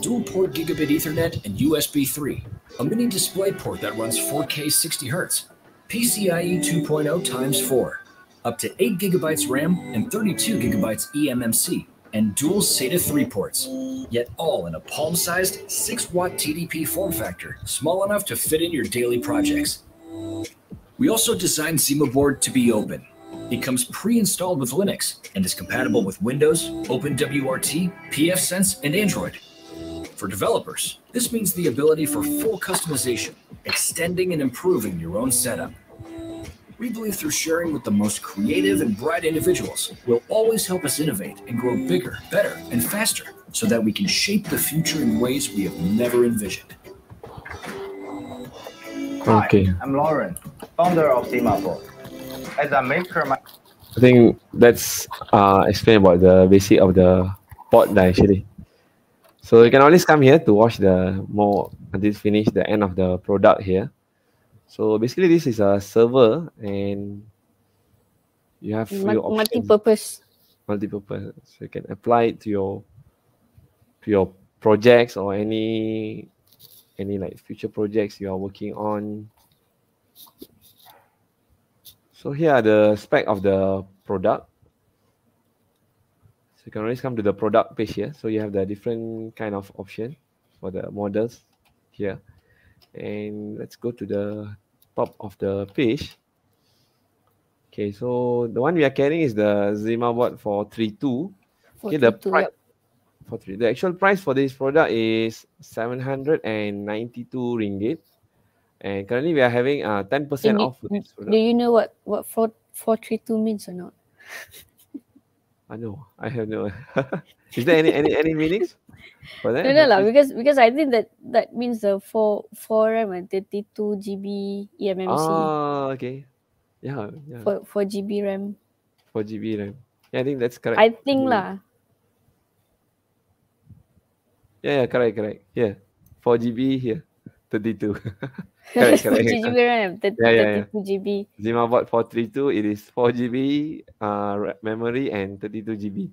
dual-port gigabit Ethernet and USB 3, a mini display port that runs 4K 60 Hz, PCIe 2.0 times 4, up to 8 gigabytes RAM and 32 gigabytes eMMC, and dual SATA 3 ports, yet all in a palm-sized 6-watt TDP form factor, small enough to fit in your daily projects. We also designed ZimaBoard to be open. It comes pre-installed with Linux and is compatible with Windows, OpenWRT, pfSense, and Android. For developers, this means the ability for full customization, extending and improving your own setup. We believe through sharing with the most creative and bright individuals will always help us innovate and grow bigger, better, and faster so that we can shape the future in ways we have never envisioned. Okay. Hi, I'm Lauren, founder of Board. As a maker, my I think that's uh explain about the basic of the board lah, actually. So you can always come here to watch the more until finish the end of the product here. So basically this is a server and you have Mul- your multi-purpose. multi-purpose. So you can apply it to your to your projects or any any like future projects you are working on. So here are the spec of the product. So you can always come to the product page here. So you have the different kind of option for the models here. And let's go to the top of the page. Okay, so the one we are carrying is the Zima board for 32. Okay, the 42, price yep. for three. The actual price for this product is 792 ringgit. And currently we are having uh 10% Can you- off for this Do product. you know what what four four three two means or not? I know. I have no Is there any any any meanings for that? No, no, lah, because because I think that that means the four four RAM and thirty two GB eMMC Ah, okay. Yeah, yeah. for four GB RAM. 4 GB RAM. Yeah, I think that's correct. I think Mm. lah. Yeah, yeah, correct, correct. Yeah, 4 GB here, 32. correct, Four correct. GB RAM, thirty Yeah, yeah, thirty yeah. two GB. ZimaBoard 432, it is 4 GB uh, memory and 32 GB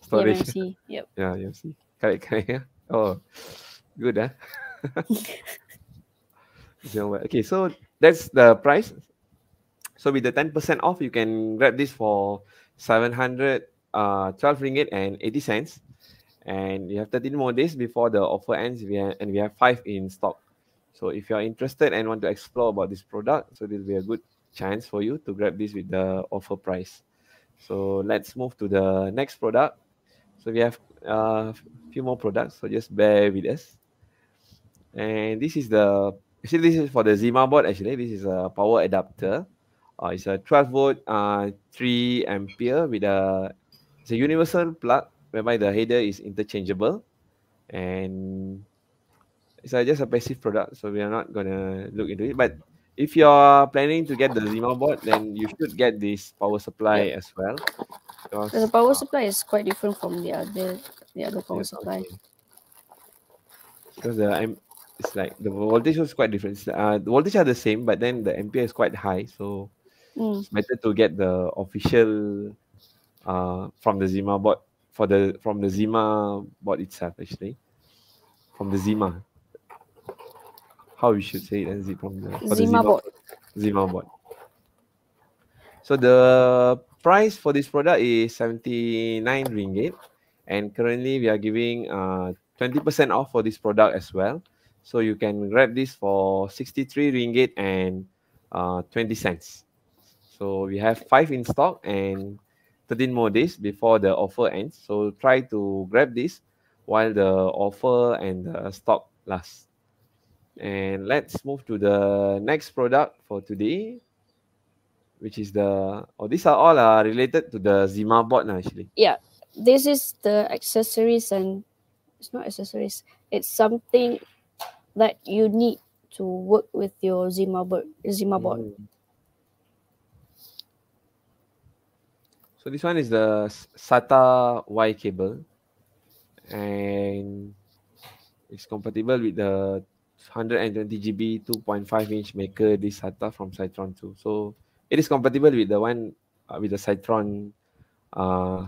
storage. eMMC. Yep. Yeah, you see. Correct, correct. Yeah. Oh, good, huh? Okay, so that's the price. So with the 10% off, you can grab this for 712 ringgit and 80 cents. And you have 13 more days before the offer ends, we have, and we have five in stock. So if you're interested and want to explore about this product, so this will be a good chance for you to grab this with the offer price. So let's move to the next product. So we have a few more products, so just bear with us. And this is the actually this is for the ZimaBoard. Actually, this is a power adapter. Uh, it's a 12 volt, uh, 3 ampere with a it's a universal plug whereby the header is interchangeable, and it's uh, just a passive product. So we are not gonna look into it. But if you are planning to get the ZimaBoard, then you should get this power supply as well. Because, The power supply is quite different from the other the other power Yes, supply. okay. Because the am it's like the voltage was quite different. Uh, the voltage are the same, but then the ampere is quite high, so Mm. it's better to get the official uh from the ZimaBoard for the from the Zima board itself actually. From the Zima. How we should say it as it from the the ZimaBoard. Zima board. So the price for this product is 79 ringgit and currently we are giving uh 20% off for this product as well. So you can grab this for 63 ringgit and uh 20 cents. So we have five in stock and 13 more days before the offer ends. So try to grab this while the offer and the stock lasts. And let's move to the next product for today, which is the oh these are all uh, related to the ZimaBoard now, actually. Yeah, this is the accessories and it's not accessories. It's something that you need to work with your ZimaBoard. Zima board. Mm. So this one is the SATA Y cable, and it's compatible with the 120 GB 2.5 inch maker this SATA from Cytron 2. So it is compatible with the one uh, with the Cytron uh,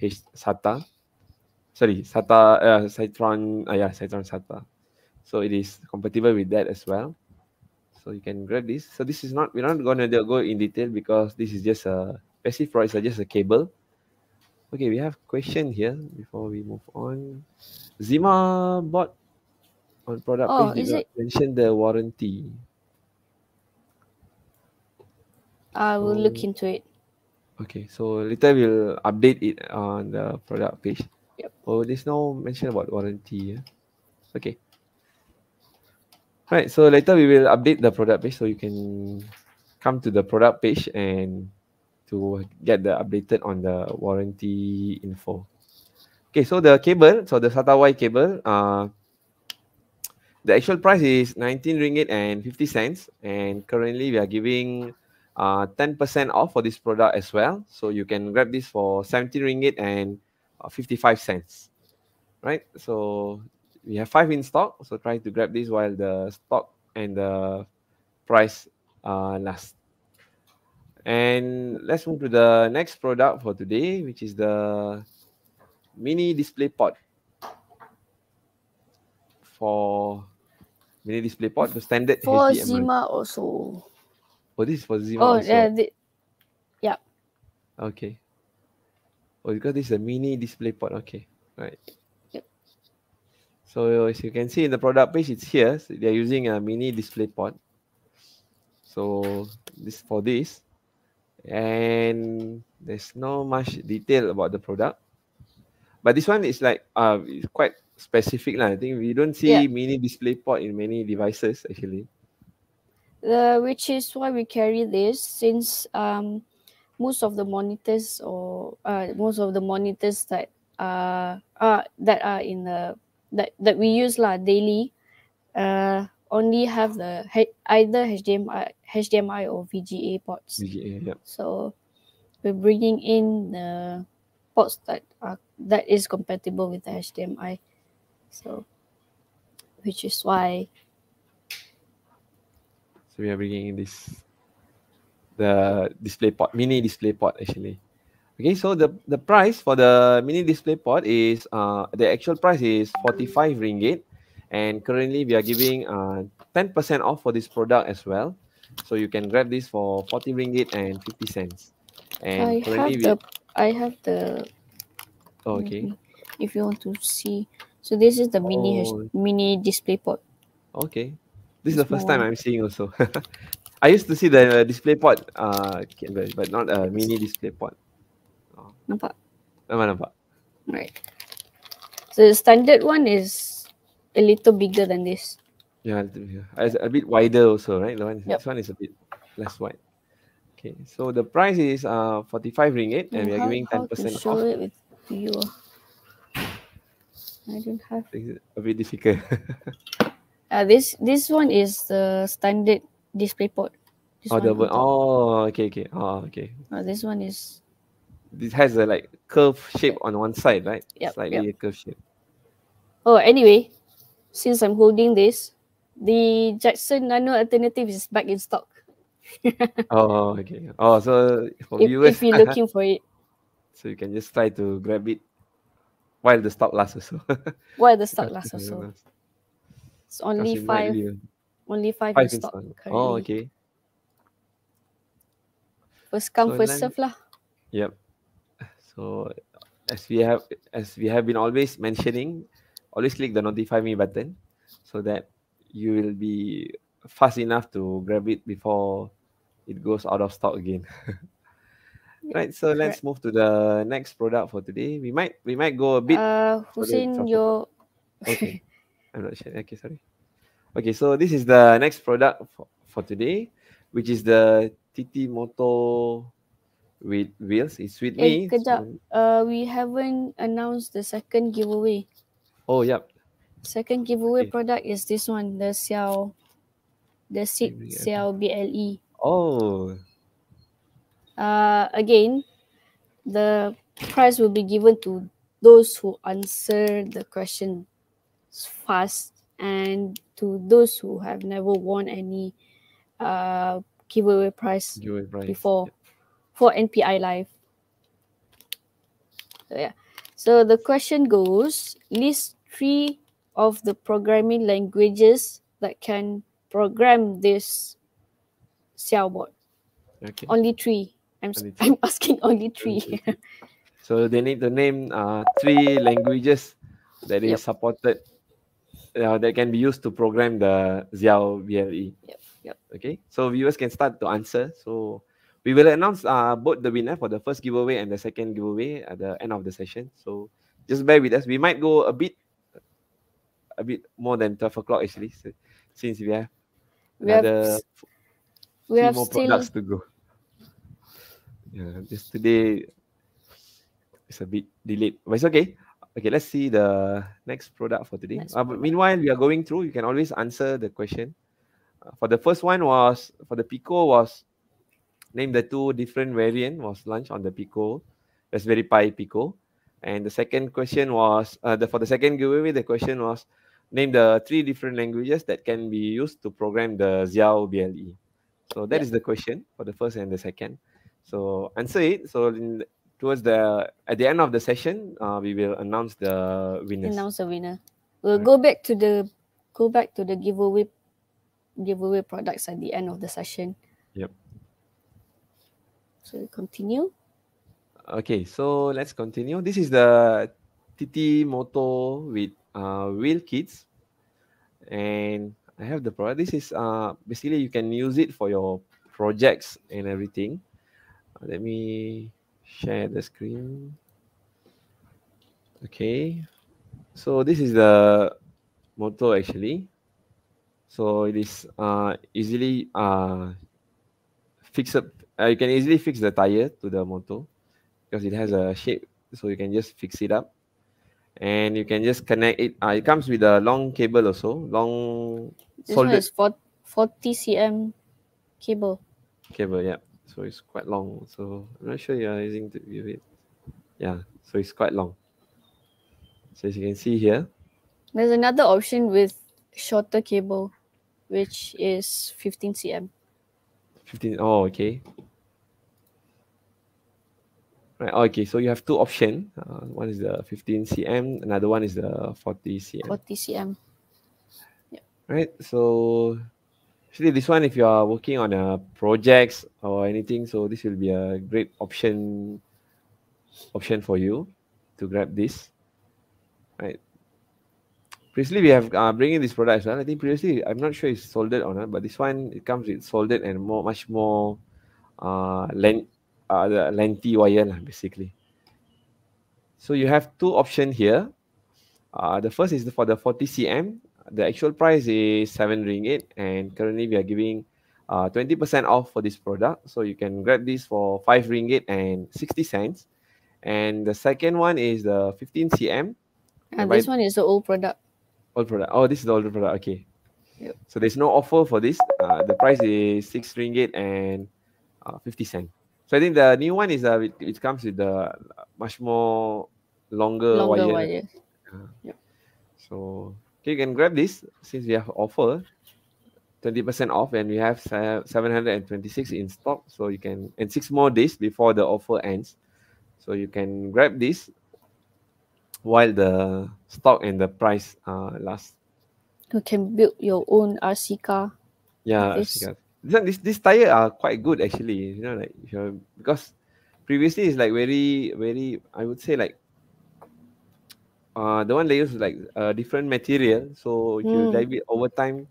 H SATA. Sorry, SATA uh, Cytron uh, yeah Cytron SATA. So it is compatible with that as well. So you can grab this. So this is not we're not gonna go in detail because this is just a passive product, it's just a cable. Okay, we have question here before we move on. Zima bought on product Oh, page is did not mention the warranty. I will look into it. Okay, so later we'll update it on the product page. Yep. Oh, there's no mention about warranty. Yeah? Okay. Right, so later we will update the product page so you can come to the product page and to get the updated on the warranty info. Okay, so the cable, so the SATA Y cable, uh, the actual price is 19 ringgit and 50 cents, and currently we are giving uh 10% off for this product as well. So you can grab this for 17 ringgit and uh, 55 cents. Right? So we have five in stock. So try to grab this while the stock and the price uh last. And let's move to the next product for today, which is the mini display pod for mini display port the standard For HDMI. Zima also. Oh, this is for Zima Oh, also. yeah, the, yeah. Okay. Oh, because this is a mini display port. Okay. Right. Yep. So as you can see in the product page, it's here. So they're using a mini display port. So this for this, and there's no much detail about the product. But this one is like uh it's quite specific lah. I think we don't see Yeah. mini display port in many devices actually. The which is why we carry this since um most of the monitors or uh most of the monitors that uh uh that are in the that that we use lah daily uh only have the either HDMI HDMI or VGA ports. VGA, yeah. So we're bringing in the ports that are that is compatible with the HDMI. So which is why So we are bringing this the display port, mini display port actually. Okay, so the the price for the mini display port is uh the actual price is 45 ringgit and currently we are giving uh 10% off for this product as well. So you can grab this for 40 ringgit and 50 cents. And I have we the I have the oh, okay. If you want to see, so this is the mini Oh. mini display port. Okay. This is the first time. I'm seeing also. I used to see the display port uh but not a mini display port. Nampak? Nampak nampak. Right. So the standard one is a little bigger than this. Yeah, a bit- It's a bit wider also, right? The one Yep. this one is a bit less wide. Okay, so the price is uh 45 ringgit and we are giving 10% to show off. it with you? I don't have. A bit difficult. Uh, this this one is the standard display port. This oh, one the one- oh, okay, okay. Oh, okay. Uh, this one is This has a like curve shape on one side, right? Yep, Slightly a curve shape. Oh, anyway, since I'm holding this, the Jetson Nano Alternative is back in stock. Oh, okay. Oh, so for if, viewers, if you're looking for it, so you can just try to grab it while the stock lasts also. while the stock lasts Because also. it It's only five, only five, five in in stock currently. Oh, okay. First come, So first serve lah. Yep. So as we have as we have been always mentioning, always click the notify me button so that you will be fast enough to grab it before it goes out of stock again. right. So let's move to the next product for today. We might we might go a bit Uh, Hussein, your okay. I'm not sure. Okay, sorry. Okay, so this is the next product for, for today, which is the TT Moto with wheels. It's with Eh, me. kejap. so- uh, we haven't announced the second giveaway. oh, yep. Second giveaway Okay. product is this one, the Xiao, the Seat Xiao BLE. Oh, Uh, again, the prize will be given to those who answer the question fast and to those who have never won any uh, giveaway prize giveaway before for NPI Live. So yeah. So the question goes: list three of the programming languages that can program this Xiao bot. Okay. Only three. I'm s- Only three. I'm asking only three. So they need to name uh, three languages that is Yep. supported uh, that can be used to program the Xiao BLE. Yep, yep. Okay. So viewers can start to answer. So we will announce uh, both the winner for the first giveaway and the second giveaway at the end of the session. So just bear with us. We might go a bit a bit more than 12 o'clock actually. So, since we have we have we have more still products to go. Yeah, just today it's a bit delayed, but it's okay. Okay, let's see the next product for today. Next Uh, but meanwhile, we are going through. You can always answer the question. Uh, for the first one was for the Pico was name the two different variant was launched on the Pico, Raspberry Pi Pico, and the second question was uh, the for the second giveaway the question was name the three different languages that can be used to program the Xiao BLE. So that Yep. is the question for the first and the second. So answer it. So in, towards the at the end of the session, uh, we will announce the winners. announce the winner. We'll Right. go back to the go back to the giveaway giveaway products at the end of the session. Yep. So we continue. Okay, so let's continue. This is the TT Motor with uh, wheel kits, and I have the product. This is uh basically you can use it for your projects and everything. Let me share the screen. Okay, so this is the motor actually. So it is uh easily uh fix up. Uh, you can easily fix the tire to the motor because it has a shape, so you can just fix it up and you can just connect it. Uh, it comes with a long cable also, long This one is 40 cm cable. cable. Yeah, so it's quite long. So I'm not sure you are using to view it. Yeah, so it's quite long. So as you can see here, There's another option with shorter cable, which is 15 cm. 15. Oh, okay. Right. Okay. So you have two options. Uh, one is the 15 cm. Another one is the 40 cm. 40 cm. Yeah. right so actually this one if you are working on a projects or anything so this will be a great option option for you to grab this right? Previously we have uh, bringing this product as well. I think previously i'm not sure it's soldered or not but this one it comes with soldered and more much more uh length uh the lengthy wire basically. So you have two options here. Uh, the first is for the 40 cm the actual price is 7 ringgit and currently we are giving uh, 20% off for this product. So you can grab this for 5 ringgit and 60 cents. And the second one is the 15 cm And Right. this one is the old product. old product. Oh this is the older product. Okay. Yep. so there's no offer for this. Uh, the price is 6 ringgit and uh, 50 cent so i think the new one is uh, it, it comes with the much more longer, Longer wire. wire. So okay, you can grab this since we have offer 20% off and we have 726 in stock. So you can and six more days before the offer ends. So you can grab this while the stock and the price uh last. You can build your own RC car. Yeah, Yes. Ashika. this this this tire are quite good actually. You know, like because previously it's like very very I would say like uh the one they use like a different material. So if you Mm. drive it over time,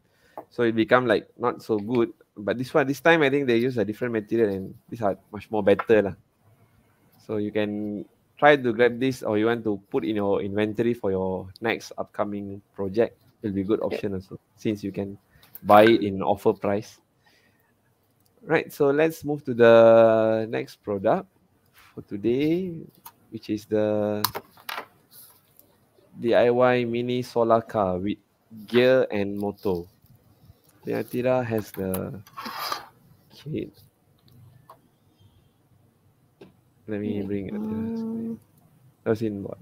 so it become like not so good. But this one this time I think they use a different material and these are much more better lah. So you can try to grab this or you want to put in your inventory for your next upcoming project. It'll be a good option also since you can buy it in offer price. Right, so let's move to the next product for today, which is the DIY mini solar car with gear and motor. The Atira has the kit. Let me bring it. Um, I've seen what.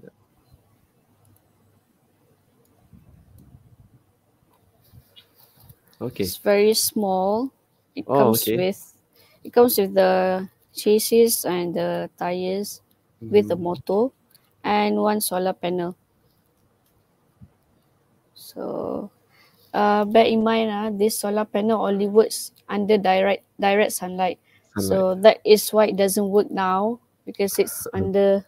Okay. It's very small. It Oh, comes okay. with it comes with the chassis and the tires with the Mhm. motor and one solar panel. So uh, bear in mind uh, this solar panel only works under direct direct sunlight. So that is why it doesn't work now because it's Uh-huh. under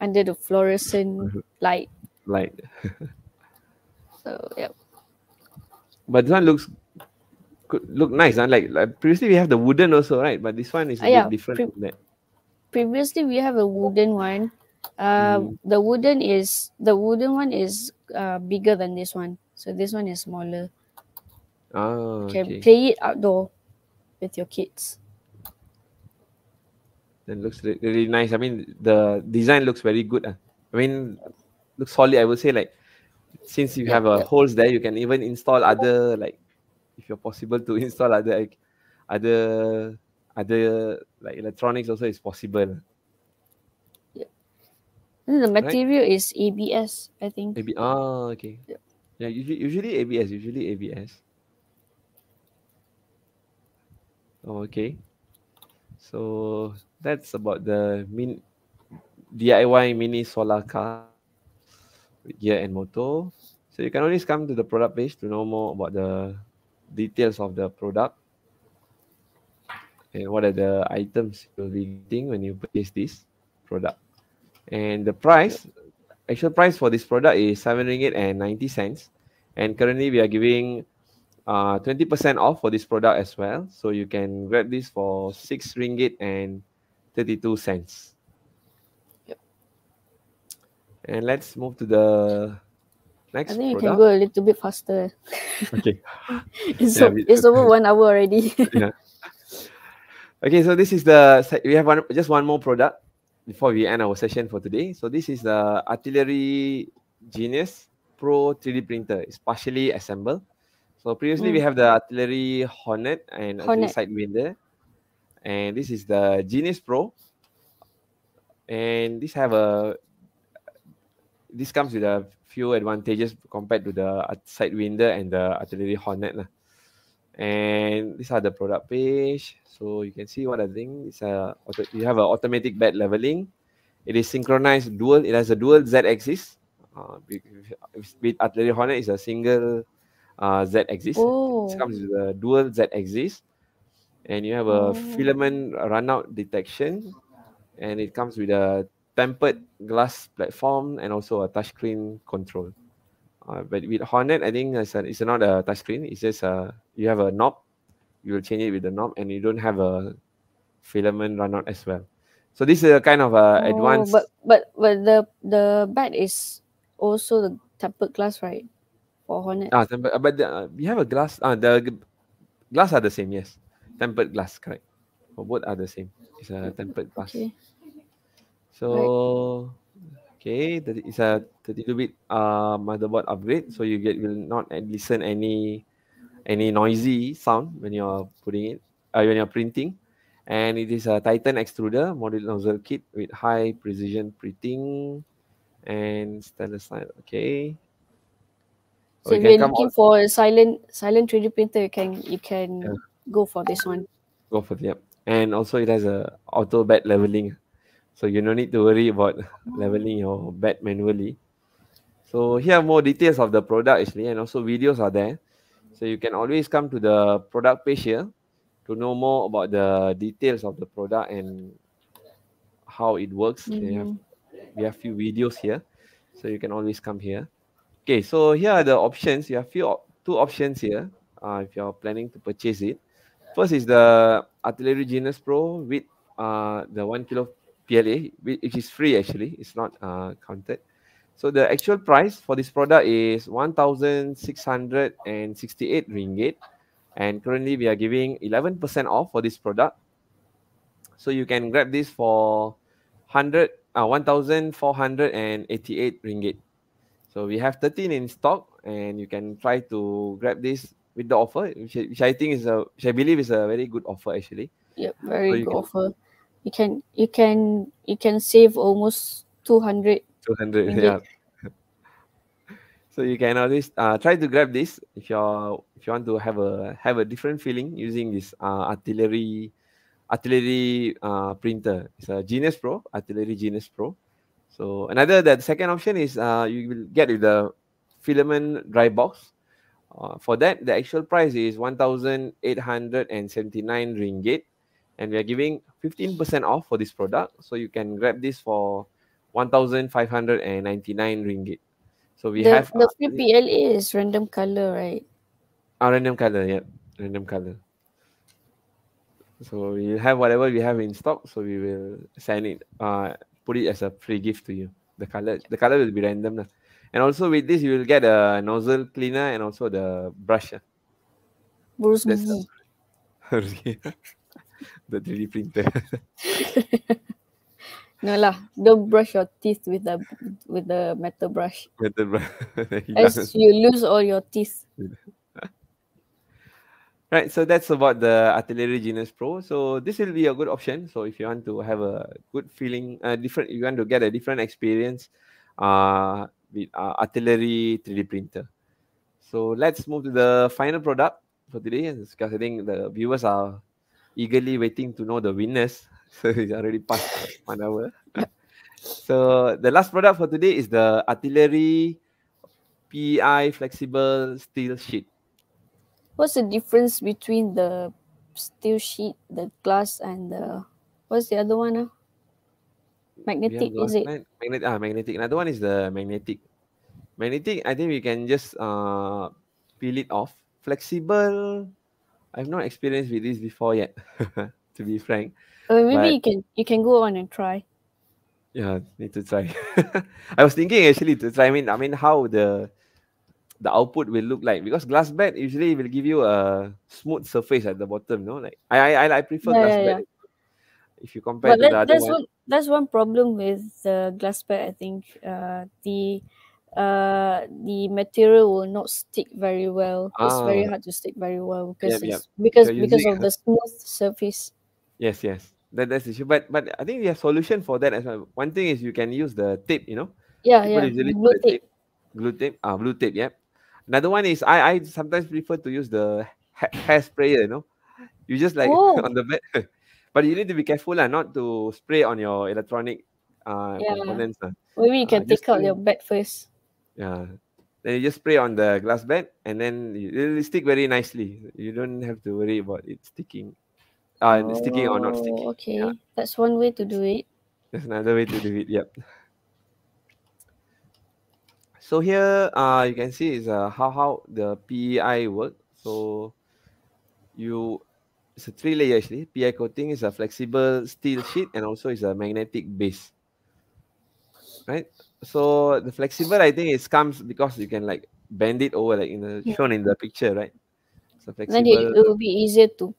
under the fluorescent Mhm. light. Like, So yeah. but this one looks could look nice. Huh? Like, like previously we have the wooden also, right? But this one is a Ah, yeah, bit different pre- previously we have a wooden one uh Mm. the wooden is the wooden one is uh bigger than this one so this one is smaller Ah, you can okay. play it outdoor with your kids Then looks re- really nice. I mean, the design looks very good. ah. I mean, looks solid. I would say like since you have a yep. holes there, you can even install other like if you're possible to install other like other other like electronics also is possible. The Right. material is abs i think Maybe ah okay. Yep. Yeah, usually usually ABS, usually ABS. Oh, okay. So that's about the min DIY mini solar car with gear and motor. So you can always come to the product page to know more about the details of the product and what are the items you'll be getting when you purchase this product. And the price, actual price for this product is seven ringgit and ninety cents, and currently we are giving uh, 20% off for this product as well. So you can grab this for 6 ringgit and 32 cents. Yep. And let's move to the next I think you can go a little bit faster. Okay. it's, Yeah, o- we- it's over one hour already. yeah. Okay, so this is the we have one just one more product before we end our session for today. So this is the Artillery Genius Pro 3D printer. It's partially assembled. So previously we Mm. have the Artillery Hornet and Artillery Hornet. Sidewinder, and this is the Genius Pro. And this have a this comes with a few advantages compared to the Sidewinder and the Artillery Hornet. lah. And these are the product page. So you can see what I think. It's a you have an automatic bed leveling. It is synchronized dual. It has a dual Z axis. Uh, with Artillery Hornet is a single uh, Z axis. oh, It comes with a dual Z axis, and you have a Oh. filament runout detection, and it comes with a tempered glass platform and also a touchscreen control. Uh, but with Hornet, I think it's, a, it's not a touchscreen. It's just a you have a knob. You will change it with the knob, and you don't have a filament runout as well. So this is a kind of a Oh, advanced. But but but the the bat is also the tempered glass, right? For Hornet. Ah, tempered, uh, but the, uh, we have a glass. Ah, the glass are the same. Yes, tempered glass, correct. For both are the same. It's a tempered glass. Okay. So, okay, that is a 32-bit uh, motherboard upgrade. So you get will not listen any any noisy sound when you're putting it, uh, when you're printing. And it is a Titan extruder module nozzle kit with high precision printing and stainless steel. Okay. So if you're looking out- for a silent silent 3D printer, you can you can Yeah. go for this one. go for yep. And also it has a auto bed leveling. So you no need to worry about leveling your bed manually. So here are more details of the product actually and also videos are there. So you can always come to the product page here to know more about the details of the product and how it works. They have Mhm. we have few videos here. So you can always come here. Okay, so here are the options. You have few two options here uh, if you're planning to purchase it. First is the Artillery Genius Pro with uh, the one kilo PLA, whi- which is free actually. It's not uh, counted. So the actual price for this product is 1,668 ringgit. And currently we are giving 11% off for this product. So you can grab this for 100, uh, 1,488 ringgit. So we have 13 in stock and you can try to grab this with the offer, which, I- which I think is a, which I believe is a very good offer actually. Yep, very you good can- offer. You can you can you can save almost two hundred. 200 Ringgit. yeah. So you can always uh, try to grab this if you're if you want to have a have a different feeling using this uh, artillery artillery uh, printer. It's a genius pro artillery genius pro. So another the second option is uh, you will get with the filament dry box. Uh, for that the actual price is 1879 ringgit and we are giving 15% off for this product so you can grab this for 1599 ringgit so we the, have the free PLA is random color, right? uh, random color yeah random color so we have whatever we have in stock so we will send it uh put it as a free gift to you the color the color will be random lah. and also with this you will get a nozzle cleaner and also the brush ah. Bruce. the 3D printer No lah, don't brush your teeth with the with the metal brush. metal brush Else you lose all your teeth. Right, so that's about the Artillery Genius Pro. So this will be a good option. So if you want to have a good feeling, uh, different, you want to get a different experience, uh, with uh, Artillery 3D printer. So let's move to the final product for today, because I think the viewers are eagerly waiting to know the winners. So it's already past one hour. so the last product for today is the Artillery PEI flexible steel sheet. What's the difference between the steel sheet, the glass, and the what's the other one? ah? Magnetic, is it? Magnet, ah, magnetic. Another one is the magnetic. Magnetic, I think we can just uh peel it off. Flexible, I've not experienced with this before yet, to be frank. Uh, maybe But- you can you can go on and try. Yeah, need to try. I was thinking actually to try. I mean, I mean how the the output will look like because glass bed usually will give you a smooth surface at the bottom. No, like I I I, prefer Yeah, glass yeah, bed. If you compare But that, other that's one, one that's one problem with the glass bed. I think uh, the uh the material will not stick very well. It's very Ah. hard to stick very well because Yep, yep. it's because You're because of the smooth surface. yes, yes, that that's the issue. But but I think we have solution for that as well. One thing is you can use the tape. You know, Yeah, people yeah. Blue put tape. glue tape. Ah, blue tape. Yeah. Another one is I I sometimes prefer to use the ha- hair sprayer. You know, you just like Oh. on the bed, but you need to be careful lah, not to spray on your electronic uh Yeah. components. lah. Maybe you Ah, can just take out your bed first. Yeah. Then you just spray on the glass bed and then you- it will stick very nicely. You don't have to worry about it sticking. Uh, sticking or not Oh, sticking. Okay, Yeah. that's one way to do it. There's another way to do it. Yep. So here, uh, you can see is uh, how how the PEI work. So you, it's a three layer actually. PEI coating is a flexible steel sheet and also is a magnetic base. Right. So the flexible, I think, it comes because you can like bend it over, like in the Yeah. shown in the picture, right? So Then it, flexible it will be easier to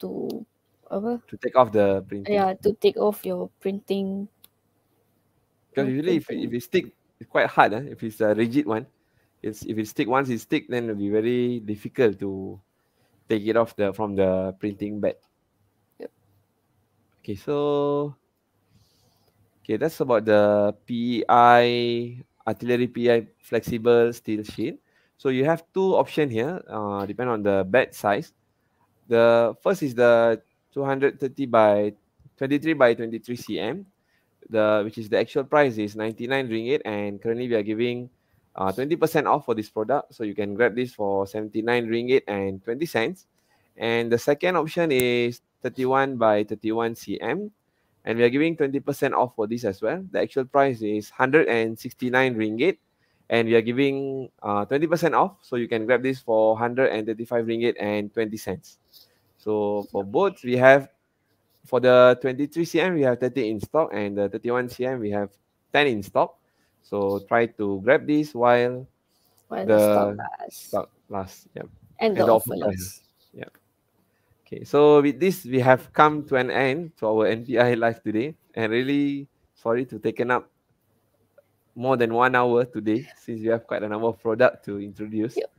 to apa? to take off the printing. Yeah, to take off your printing. Because usually if, if it stick, it's quite hard. Eh? If it's a rigid one, it's if it stick once it stick, then it'll be very difficult to take it off the from the printing bed. Yep. Okay, so okay, that's about the PEI, artillery PEI flexible steel sheet. So you have two options here, uh, depend on the bed size. The first is the 230 by 23 by 23 cm the which is the actual price is 99 ringgit and currently we are giving uh, 20% off for this product so you can grab this for 79 ringgit and 20 cents and the second option is 31 by 31 cm and we are giving 20% off for this as well. The actual price is 169 ringgit. And we are giving uh, 20% off. So you can grab this for 135 ringgit and 20 cents. So for both we have for the 23 cm we have 30 in stock. And the 31 cm we have 10 in stock. So try to grab this while While The the stock lasts. stock lasts. Yep. And the and the offer lasts. Okay so with this we have come to an end to our npi live today and really sorry to taken up more than one hour today since we have quite a number of product to introduce Yep.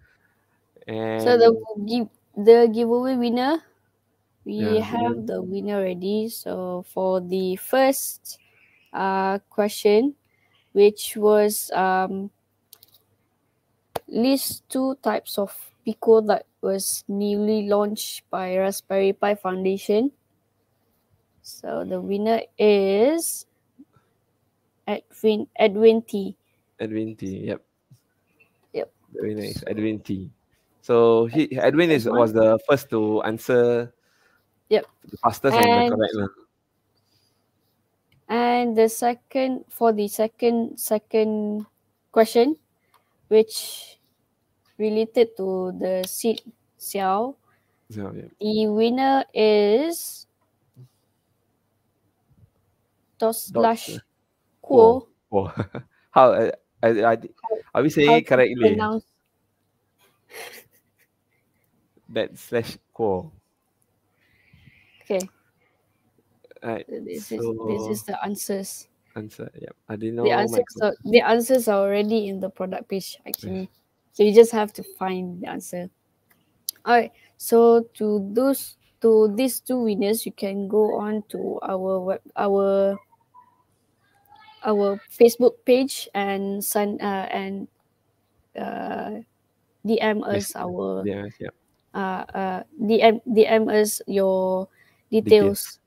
and So the give the giveaway winner, we Yeah, have the winner ready. So for the first uh question, which was um list two types of Pico that was newly launched by Raspberry Pi Foundation. So the winner is Edwin Edwin T. Edwin T. Yep. Yep. Very nice. Edwin T. So he Edwin is was the first to answer. Yep. The fastest and, And- the correct lah. And the second for the second second question, which related to the Seeed XIAO, So, yeah. the winner is Dos Dot slash Quo. Quo. Oh, how I, I, I, are we saying it correctly? pronounce- That slash quo. Okay, Right. this is this is the answers. Answer. Yep. I didn't know. The answers are, the answers are already in the product page actually. So you just have to find the answer. Alright. So to those to these two winners, you can go on to our web our our Facebook page and send uh, and uh, DM us Yes. our Yeah. Yeah. uh, uh DM DM us your details,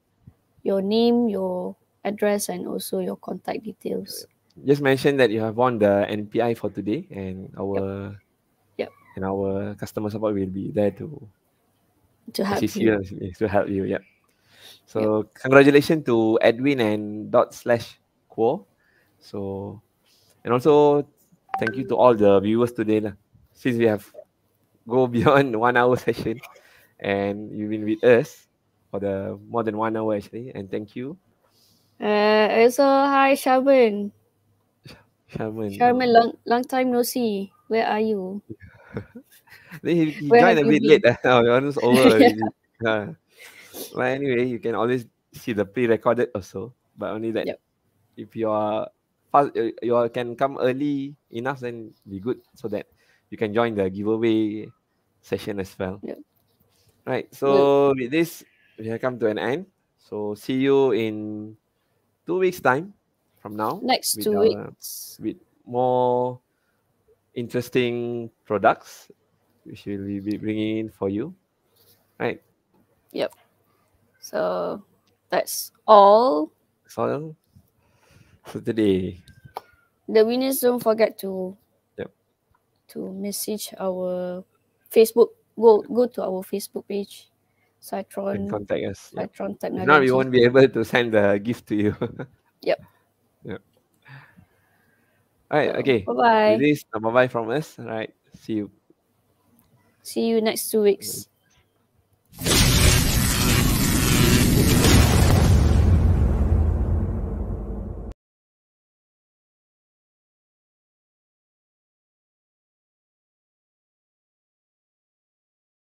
your name, your address, and also your contact details. Just mention that you have won the NPI for today, and our Yep. and our customer support will be there to To help you. you, to help you. Yeah. So congratulations to Edwin and dot slash quo. So and also thank you to all the viewers today. lah. Since we have go beyond one hour session and you've been with us for the more than one hour actually. And thank you, Uh, also, hi Sharman. Sharman. Sharman, long long time no see. Where are you? He, he Where joined a bit been? late. Uh, almost over already. Uh, but anyway, you can always see the pre-recorded also. But only that Yep. if you are fast, you, all can come early enough, then be good so that you can join the giveaway session as well. Yep. Right. So with this, we have come to an end. So see you in two weeks' time from now Next with two our- weeks. with more interesting products which we will be bringing in for you. Right. Yep. So that's all. So, so today, The winners don't forget to Yep. to message our Facebook. Go go to our Facebook page. Cytron contact us. Cytron If not, we won't be able to send the gift to you. Yep. Yep. All right. Okay. Bye bye. With this, bye bye from us. All right. See you. See you next two weeks.